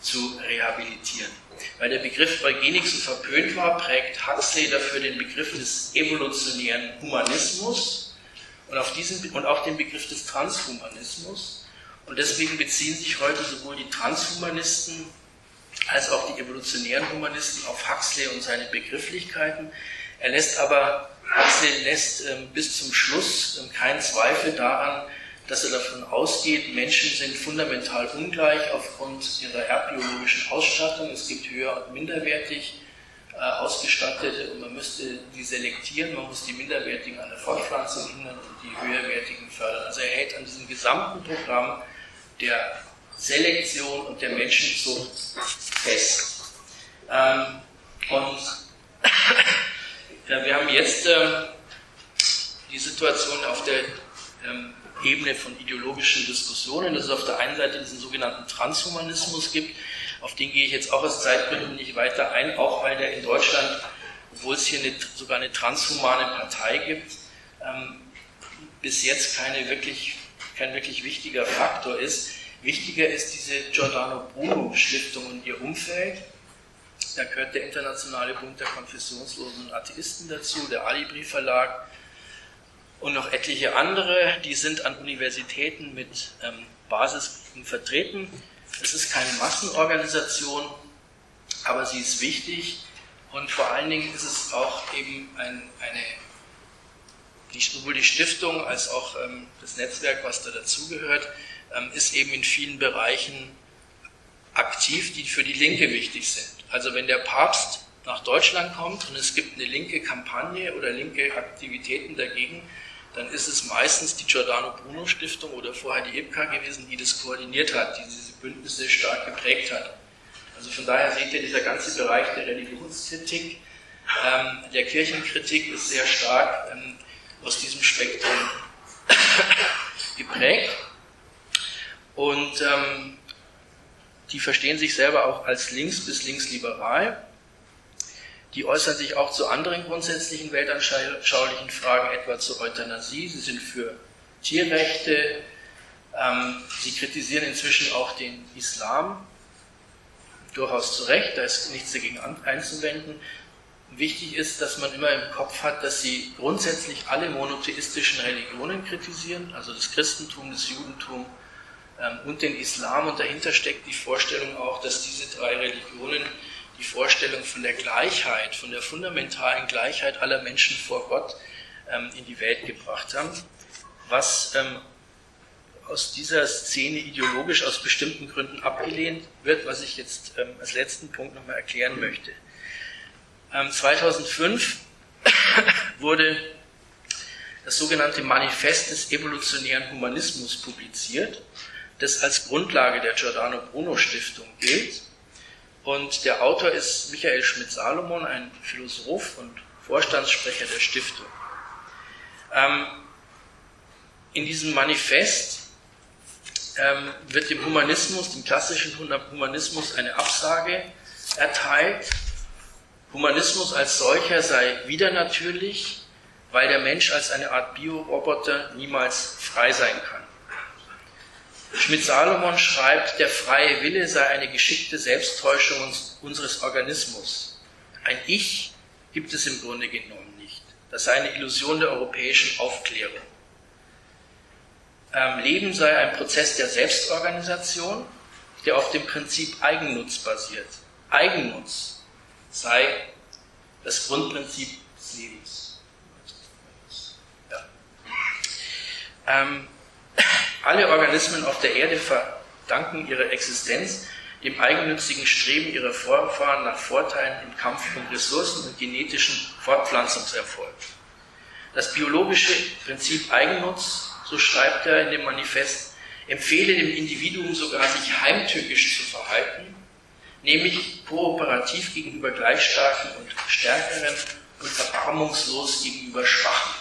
[SPEAKER 1] zu rehabilitieren. Weil der Begriff Eugenik so verpönt war, prägt Huxley dafür den Begriff des evolutionären Humanismus und, auf diesen, und auch den Begriff des Transhumanismus. Und deswegen beziehen sich heute sowohl die Transhumanisten als auch die evolutionären Humanisten auf Huxley und seine Begrifflichkeiten. Er lässt aber, Huxley lässt ähm, bis zum Schluss ähm, keinen Zweifel daran, dass er davon ausgeht, Menschen sind fundamental ungleich aufgrund ihrer erbbiologischen Ausstattung. Es gibt höher und minderwertig äh, ausgestattete und man müsste die selektieren, man muss die minderwertigen an der Fortpflanzung hindern und die höherwertigen fördern. Also er hält an diesem gesamten Programm der Selektion und der Menschenzucht fest. Ähm, und wir haben jetzt äh, die Situation auf der ähm, Ebene von ideologischen Diskussionen, dass es auf der einen Seite diesen sogenannten Transhumanismus gibt, auf den gehe ich jetzt auch aus Zeitgründen nicht weiter ein, auch weil der in Deutschland, obwohl es hier eine, sogar eine transhumane Partei gibt, ähm, bis jetzt keine wirklich, kein wirklich wichtiger Faktor ist. Wichtiger ist diese Giordano Bruno Stiftung und ihr Umfeld. Da gehört der Internationale Bund der Konfessionslosen und Atheisten dazu, der Alibri Verlag, und noch etliche andere, die sind an Universitäten mit ähm, Basisgruppen vertreten. Es ist keine Massenorganisation, aber sie ist wichtig und vor allen Dingen ist es auch eben ein, eine, sowohl die Stiftung als auch ähm, das Netzwerk, was da dazugehört, ähm, ist eben in vielen Bereichen aktiv, die für die Linke wichtig sind. Also wenn der Papst nach Deutschland kommt und es gibt eine linke Kampagne oder linke Aktivitäten dagegen, dann ist es meistens die Giordano Bruno Stiftung oder vorher die IPCA gewesen, die das koordiniert hat, die diese Bündnisse stark geprägt hat. Also von daher seht ihr, dieser ganze Bereich der Religionskritik, ähm, der Kirchenkritik ist sehr stark ähm, aus diesem Spektrum geprägt. Und ähm, die verstehen sich selber auch als links bis linksliberal. Die äußern sich auch zu anderen grundsätzlichen weltanschaulichen Fragen, etwa zur Euthanasie. Sie sind für Tierrechte. Ähm, sie kritisieren inzwischen auch den Islam. Durchaus zu Recht, da ist nichts dagegen einzuwenden. Wichtig ist, dass man immer im Kopf hat, dass sie grundsätzlich alle monotheistischen Religionen kritisieren, also das Christentum, das Judentum ähm, und den Islam. Und dahinter steckt die Vorstellung auch, dass diese drei Religionen die Vorstellung von der Gleichheit, von der fundamentalen Gleichheit aller Menschen vor Gott ähm, in die Welt gebracht haben, was ähm, aus dieser Szene ideologisch aus bestimmten Gründen abgelehnt wird, was ich jetzt als letzten Punkt nochmal erklären möchte. 2005 wurde das sogenannte Manifest des evolutionären Humanismus publiziert, das als Grundlage der Giordano Bruno Stiftung gilt. Und der Autor ist Michael Schmidt-Salomon, ein Philosoph und Vorstandssprecher der Stiftung. Ähm, in diesem Manifest ähm, wird dem Humanismus, dem klassischen Humanismus, eine Absage erteilt Humanismus als solcher sei widernatürlich, weil der Mensch als eine Art Bioroboter niemals frei sein kann. Schmidt-Salomon schreibt, der freie Wille sei eine geschickte Selbsttäuschung unseres Organismus. Ein Ich gibt es im Grunde genommen nicht. Das sei eine Illusion der europäischen Aufklärung. Ähm, Leben sei ein Prozess der Selbstorganisation, der auf dem Prinzip Eigennutz basiert. Eigennutz sei das Grundprinzip des Lebens. Ja. Ähm, alle Organismen auf der Erde verdanken ihre Existenz dem eigennützigen Streben ihrer Vorfahren nach Vorteilen im Kampf um Ressourcen und genetischen Fortpflanzungserfolg. Das biologische Prinzip Eigennutz, so schreibt er in dem Manifest, empfehle dem Individuum sogar, sich heimtückisch zu verhalten nämlich kooperativ gegenüber Gleichstarken und Stärkeren und erbarmungslos gegenüber Schwachen.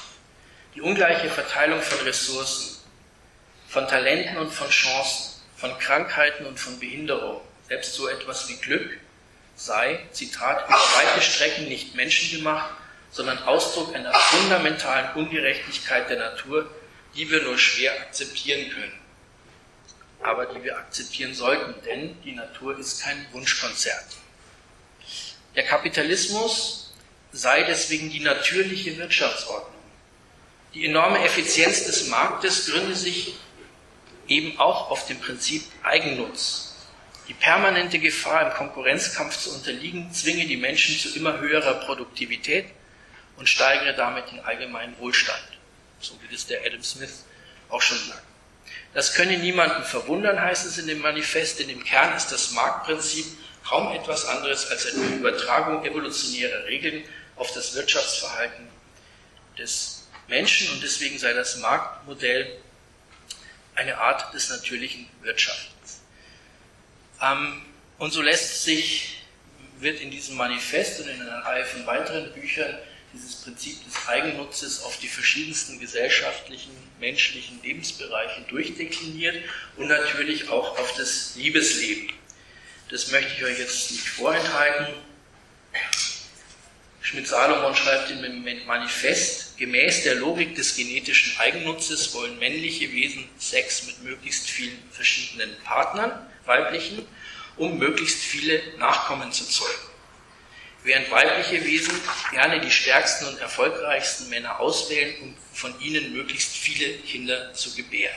[SPEAKER 1] Die ungleiche Verteilung von Ressourcen, von Talenten und von Chancen, von Krankheiten und von Behinderung, selbst so etwas wie Glück, sei, Zitat, über weite Strecken nicht menschengemacht, sondern Ausdruck einer fundamentalen Ungerechtigkeit der Natur, die wir nur schwer akzeptieren können aber die wir akzeptieren sollten, denn die Natur ist kein Wunschkonzert. Der Kapitalismus sei deswegen die natürliche Wirtschaftsordnung. Die enorme Effizienz des Marktes gründe sich eben auch auf dem Prinzip Eigennutz. Die permanente Gefahr, im Konkurrenzkampf zu unterliegen, zwinge die Menschen zu immer höherer Produktivität und steigere damit den allgemeinen Wohlstand, so wie das der Adam Smith auch schon sagt. Das könne niemanden verwundern, heißt es in dem Manifest, denn im Kern ist das Marktprinzip kaum etwas anderes als eine Übertragung evolutionärer Regeln auf das Wirtschaftsverhalten des Menschen und deswegen sei das Marktmodell eine Art des natürlichen Wirtschaftens. Ähm, und so lässt sich, wird in diesem Manifest und in einer Reihe von weiteren Büchern dieses Prinzip des Eigennutzes auf die verschiedensten gesellschaftlichen, menschlichen Lebensbereiche durchdekliniert und natürlich auch auf das Liebesleben. Das möchte ich euch jetzt nicht vorenthalten. Schmidt-Salomon schreibt im Manifest, gemäß der Logik des genetischen Eigennutzes wollen männliche Wesen Sex mit möglichst vielen verschiedenen Partnern, weiblichen, um möglichst viele Nachkommen zu zeugen während weibliche Wesen gerne die stärksten und erfolgreichsten Männer auswählen, um von ihnen möglichst viele Kinder zu gebären.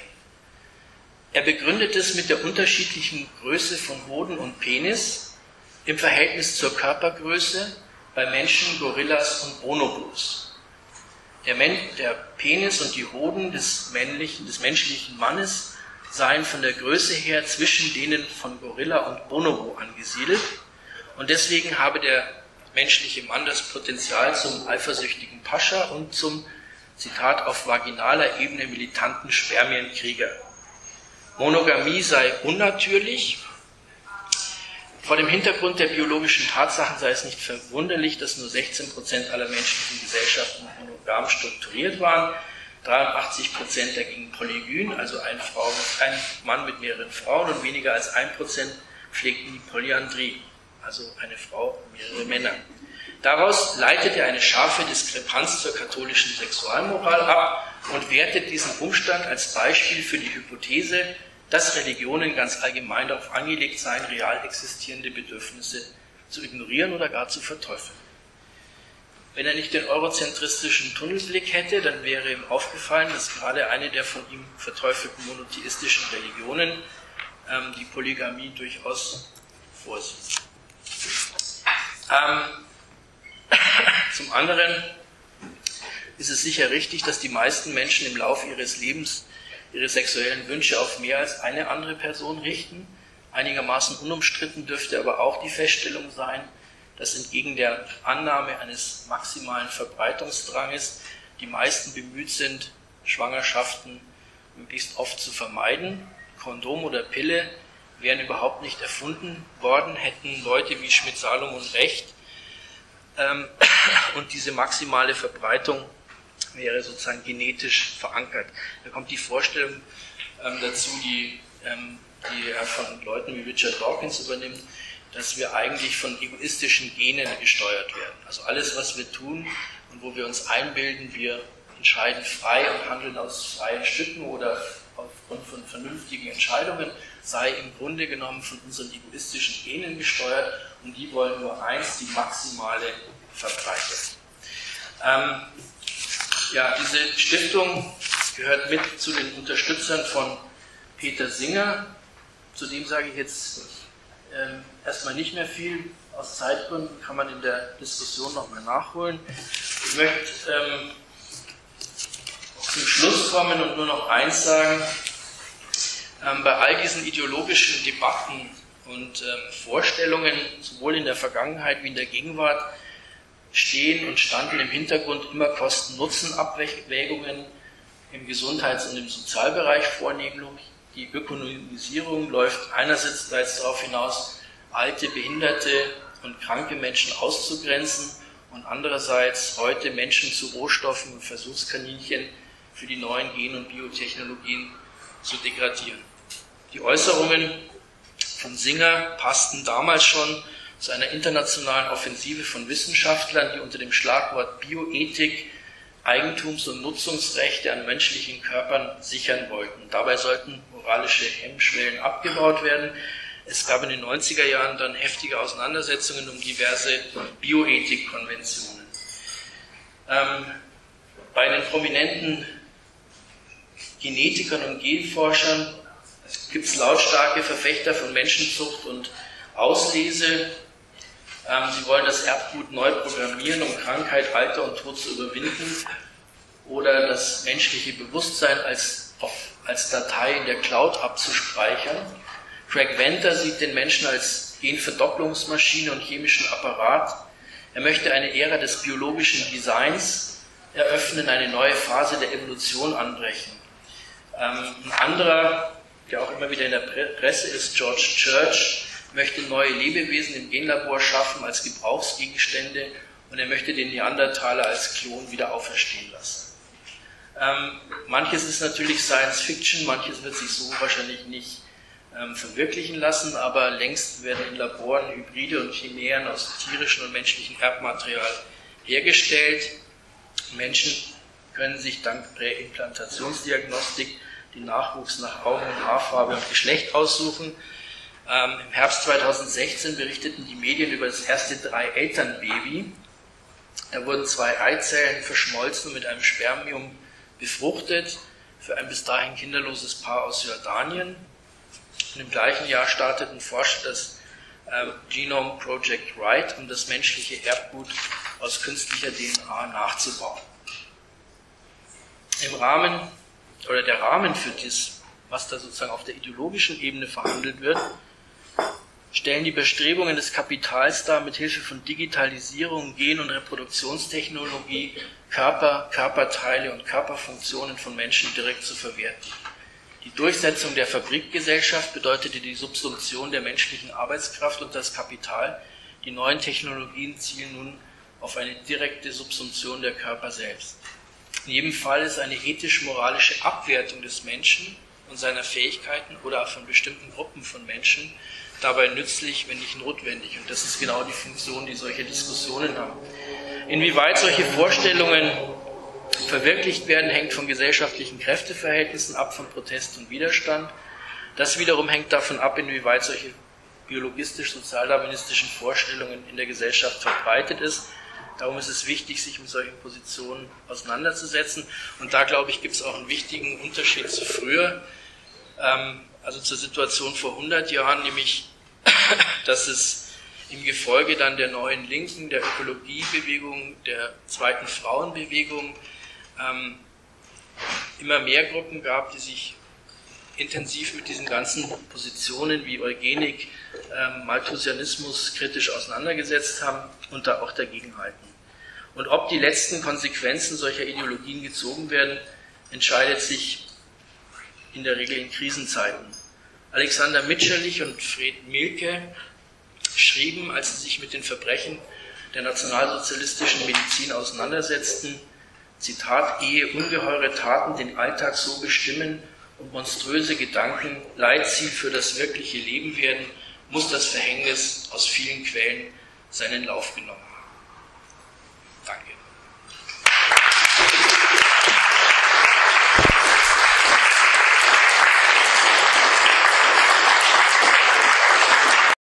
[SPEAKER 1] Er begründet es mit der unterschiedlichen Größe von Hoden und Penis im Verhältnis zur Körpergröße bei Menschen, Gorillas und Bonobos. Der, Men der Penis und die Hoden des, männlichen, des menschlichen Mannes seien von der Größe her zwischen denen von Gorilla und Bonobo angesiedelt und deswegen habe der menschliche Mann das Potenzial zum eifersüchtigen Pascha und zum, Zitat, auf vaginaler Ebene militanten Spermienkrieger. Monogamie sei unnatürlich. Vor dem Hintergrund der biologischen Tatsachen sei es nicht verwunderlich, dass nur 16 Prozent aller menschlichen Gesellschaften monogam strukturiert waren, 83 Prozent dagegen polygyn, also ein, Frau, ein Mann mit mehreren Frauen und weniger als ein Prozent pflegten die Polyandrie, also eine Frau und mehrere Männer. Daraus leitet er eine scharfe Diskrepanz zur katholischen Sexualmoral ab und wertet diesen Umstand als Beispiel für die Hypothese, dass Religionen ganz allgemein darauf angelegt seien, real existierende Bedürfnisse zu ignorieren oder gar zu verteufeln. Wenn er nicht den eurozentristischen Tunnelblick hätte, dann wäre ihm aufgefallen, dass gerade eine der von ihm verteufelten monotheistischen Religionen ähm, die Polygamie durchaus vorsieht. Ähm, zum anderen ist es sicher richtig, dass die meisten Menschen im Laufe ihres Lebens ihre sexuellen Wünsche auf mehr als eine andere Person richten. Einigermaßen unumstritten dürfte aber auch die Feststellung sein, dass entgegen der Annahme eines maximalen Verbreitungsdranges die meisten bemüht sind, Schwangerschaften möglichst oft zu vermeiden. Kondom oder Pille wären überhaupt nicht erfunden worden, hätten Leute wie Schmidt-Salomon recht. Ähm, und diese maximale Verbreitung wäre sozusagen genetisch verankert. Da kommt die Vorstellung ähm, dazu, die, ähm, die er von Leuten wie Richard Dawkins übernimmt, dass wir eigentlich von egoistischen Genen gesteuert werden. Also alles, was wir tun und wo wir uns einbilden, wir entscheiden frei und handeln aus freien Stücken oder aufgrund von vernünftigen Entscheidungen, sei im Grunde genommen von unseren egoistischen Genen gesteuert und die wollen nur eins, die maximale Verbreitung. Ähm, ja, diese Stiftung gehört mit zu den Unterstützern von Peter Singer. Zu dem sage ich jetzt ähm, erstmal nicht mehr viel. Aus Zeitgründen kann man in der Diskussion nochmal nachholen. Ich möchte ähm, zum Schluss kommen und nur noch eins sagen. Ähm, bei all diesen ideologischen Debatten und ähm, Vorstellungen, sowohl in der Vergangenheit wie in der Gegenwart, stehen und standen im Hintergrund immer Kosten-Nutzen-Abwägungen im Gesundheits- und im Sozialbereich vornehmen. Die Ökonomisierung läuft einerseits darauf hinaus, alte, behinderte und kranke Menschen auszugrenzen und andererseits heute Menschen zu Rohstoffen und Versuchskaninchen für die neuen Gen- und Biotechnologien zu degradieren. Die Äußerungen von Singer passten damals schon zu einer internationalen Offensive von Wissenschaftlern, die unter dem Schlagwort Bioethik Eigentums- und Nutzungsrechte an menschlichen Körpern sichern wollten. Dabei sollten moralische Hemmschwellen abgebaut werden. Es gab in den 90er Jahren dann heftige Auseinandersetzungen um diverse Bioethikkonventionen. Ähm, bei den prominenten Genetikern und Genforschern gibt es lautstarke Verfechter von Menschenzucht und Auslese. Ähm, sie wollen das Erbgut neu programmieren, um Krankheit, Alter und Tod zu überwinden oder das menschliche Bewusstsein als, als Datei in der Cloud abzuspeichern. Craig Venter sieht den Menschen als Genverdopplungsmaschine und chemischen Apparat. Er möchte eine Ära des biologischen Designs eröffnen, eine neue Phase der Evolution anbrechen. Ähm, ein anderer, der auch immer wieder in der Presse ist, George Church, möchte neue Lebewesen im Genlabor schaffen als Gebrauchsgegenstände und er möchte den Neandertaler als Klon wieder auferstehen lassen. Ähm, manches ist natürlich Science Fiction, manches wird sich so wahrscheinlich nicht ähm, verwirklichen lassen, aber längst werden in Laboren Hybride und Chimären aus tierischem und menschlichem Erbmaterial hergestellt. Menschen können sich dank Präimplantationsdiagnostik den Nachwuchs nach Augen- und Haarfarbe und Geschlecht aussuchen. Ähm, Im Herbst 2016 berichteten die Medien über das erste Drei-Eltern-Baby. Da wurden zwei Eizellen verschmolzen und mit einem Spermium befruchtet für ein bis dahin kinderloses Paar aus Jordanien. Und im gleichen Jahr starteten Forscher das ähm, Genome Project Right, um das menschliche Erbgut aus künstlicher DNA nachzubauen. Im Rahmen oder der Rahmen für das, was da sozusagen auf der ideologischen Ebene verhandelt wird, stellen die Bestrebungen des Kapitals dar, mit Hilfe von Digitalisierung, Gen- und Reproduktionstechnologie Körper, Körperteile und Körperfunktionen von Menschen direkt zu verwerten. Die Durchsetzung der Fabrikgesellschaft bedeutete die Subsumption der menschlichen Arbeitskraft und das Kapital. Die neuen Technologien zielen nun auf eine direkte Subsumption der Körper selbst. In jedem Fall ist eine ethisch-moralische Abwertung des Menschen und seiner Fähigkeiten oder auch von bestimmten Gruppen von Menschen dabei nützlich, wenn nicht notwendig. Und das ist genau die Funktion, die solche Diskussionen haben. Inwieweit solche Vorstellungen verwirklicht werden, hängt von gesellschaftlichen Kräfteverhältnissen ab, von Protest und Widerstand. Das wiederum hängt davon ab, inwieweit solche biologistisch-sozialdarwinistischen Vorstellungen in der Gesellschaft verbreitet ist. Darum ist es wichtig, sich mit solchen Positionen auseinanderzusetzen. Und da, glaube ich, gibt es auch einen wichtigen Unterschied zu früher, ähm, also zur Situation vor 100 Jahren, nämlich, dass es im Gefolge dann der neuen Linken, der Ökologiebewegung, der zweiten Frauenbewegung ähm, immer mehr Gruppen gab, die sich intensiv mit diesen ganzen Positionen wie Eugenik, ähm, Malthusianismus kritisch auseinandergesetzt haben und da auch dagegenhalten. Und ob die letzten Konsequenzen solcher Ideologien gezogen werden, entscheidet sich in der Regel in Krisenzeiten. Alexander Mitscherlich und Fred Milke schrieben, als sie sich mit den Verbrechen der nationalsozialistischen Medizin auseinandersetzten, Zitat, ehe ungeheure Taten den Alltag so bestimmen und monströse Gedanken Leitziel für das wirkliche Leben werden, muss das Verhängnis aus vielen Quellen seinen Lauf genommen.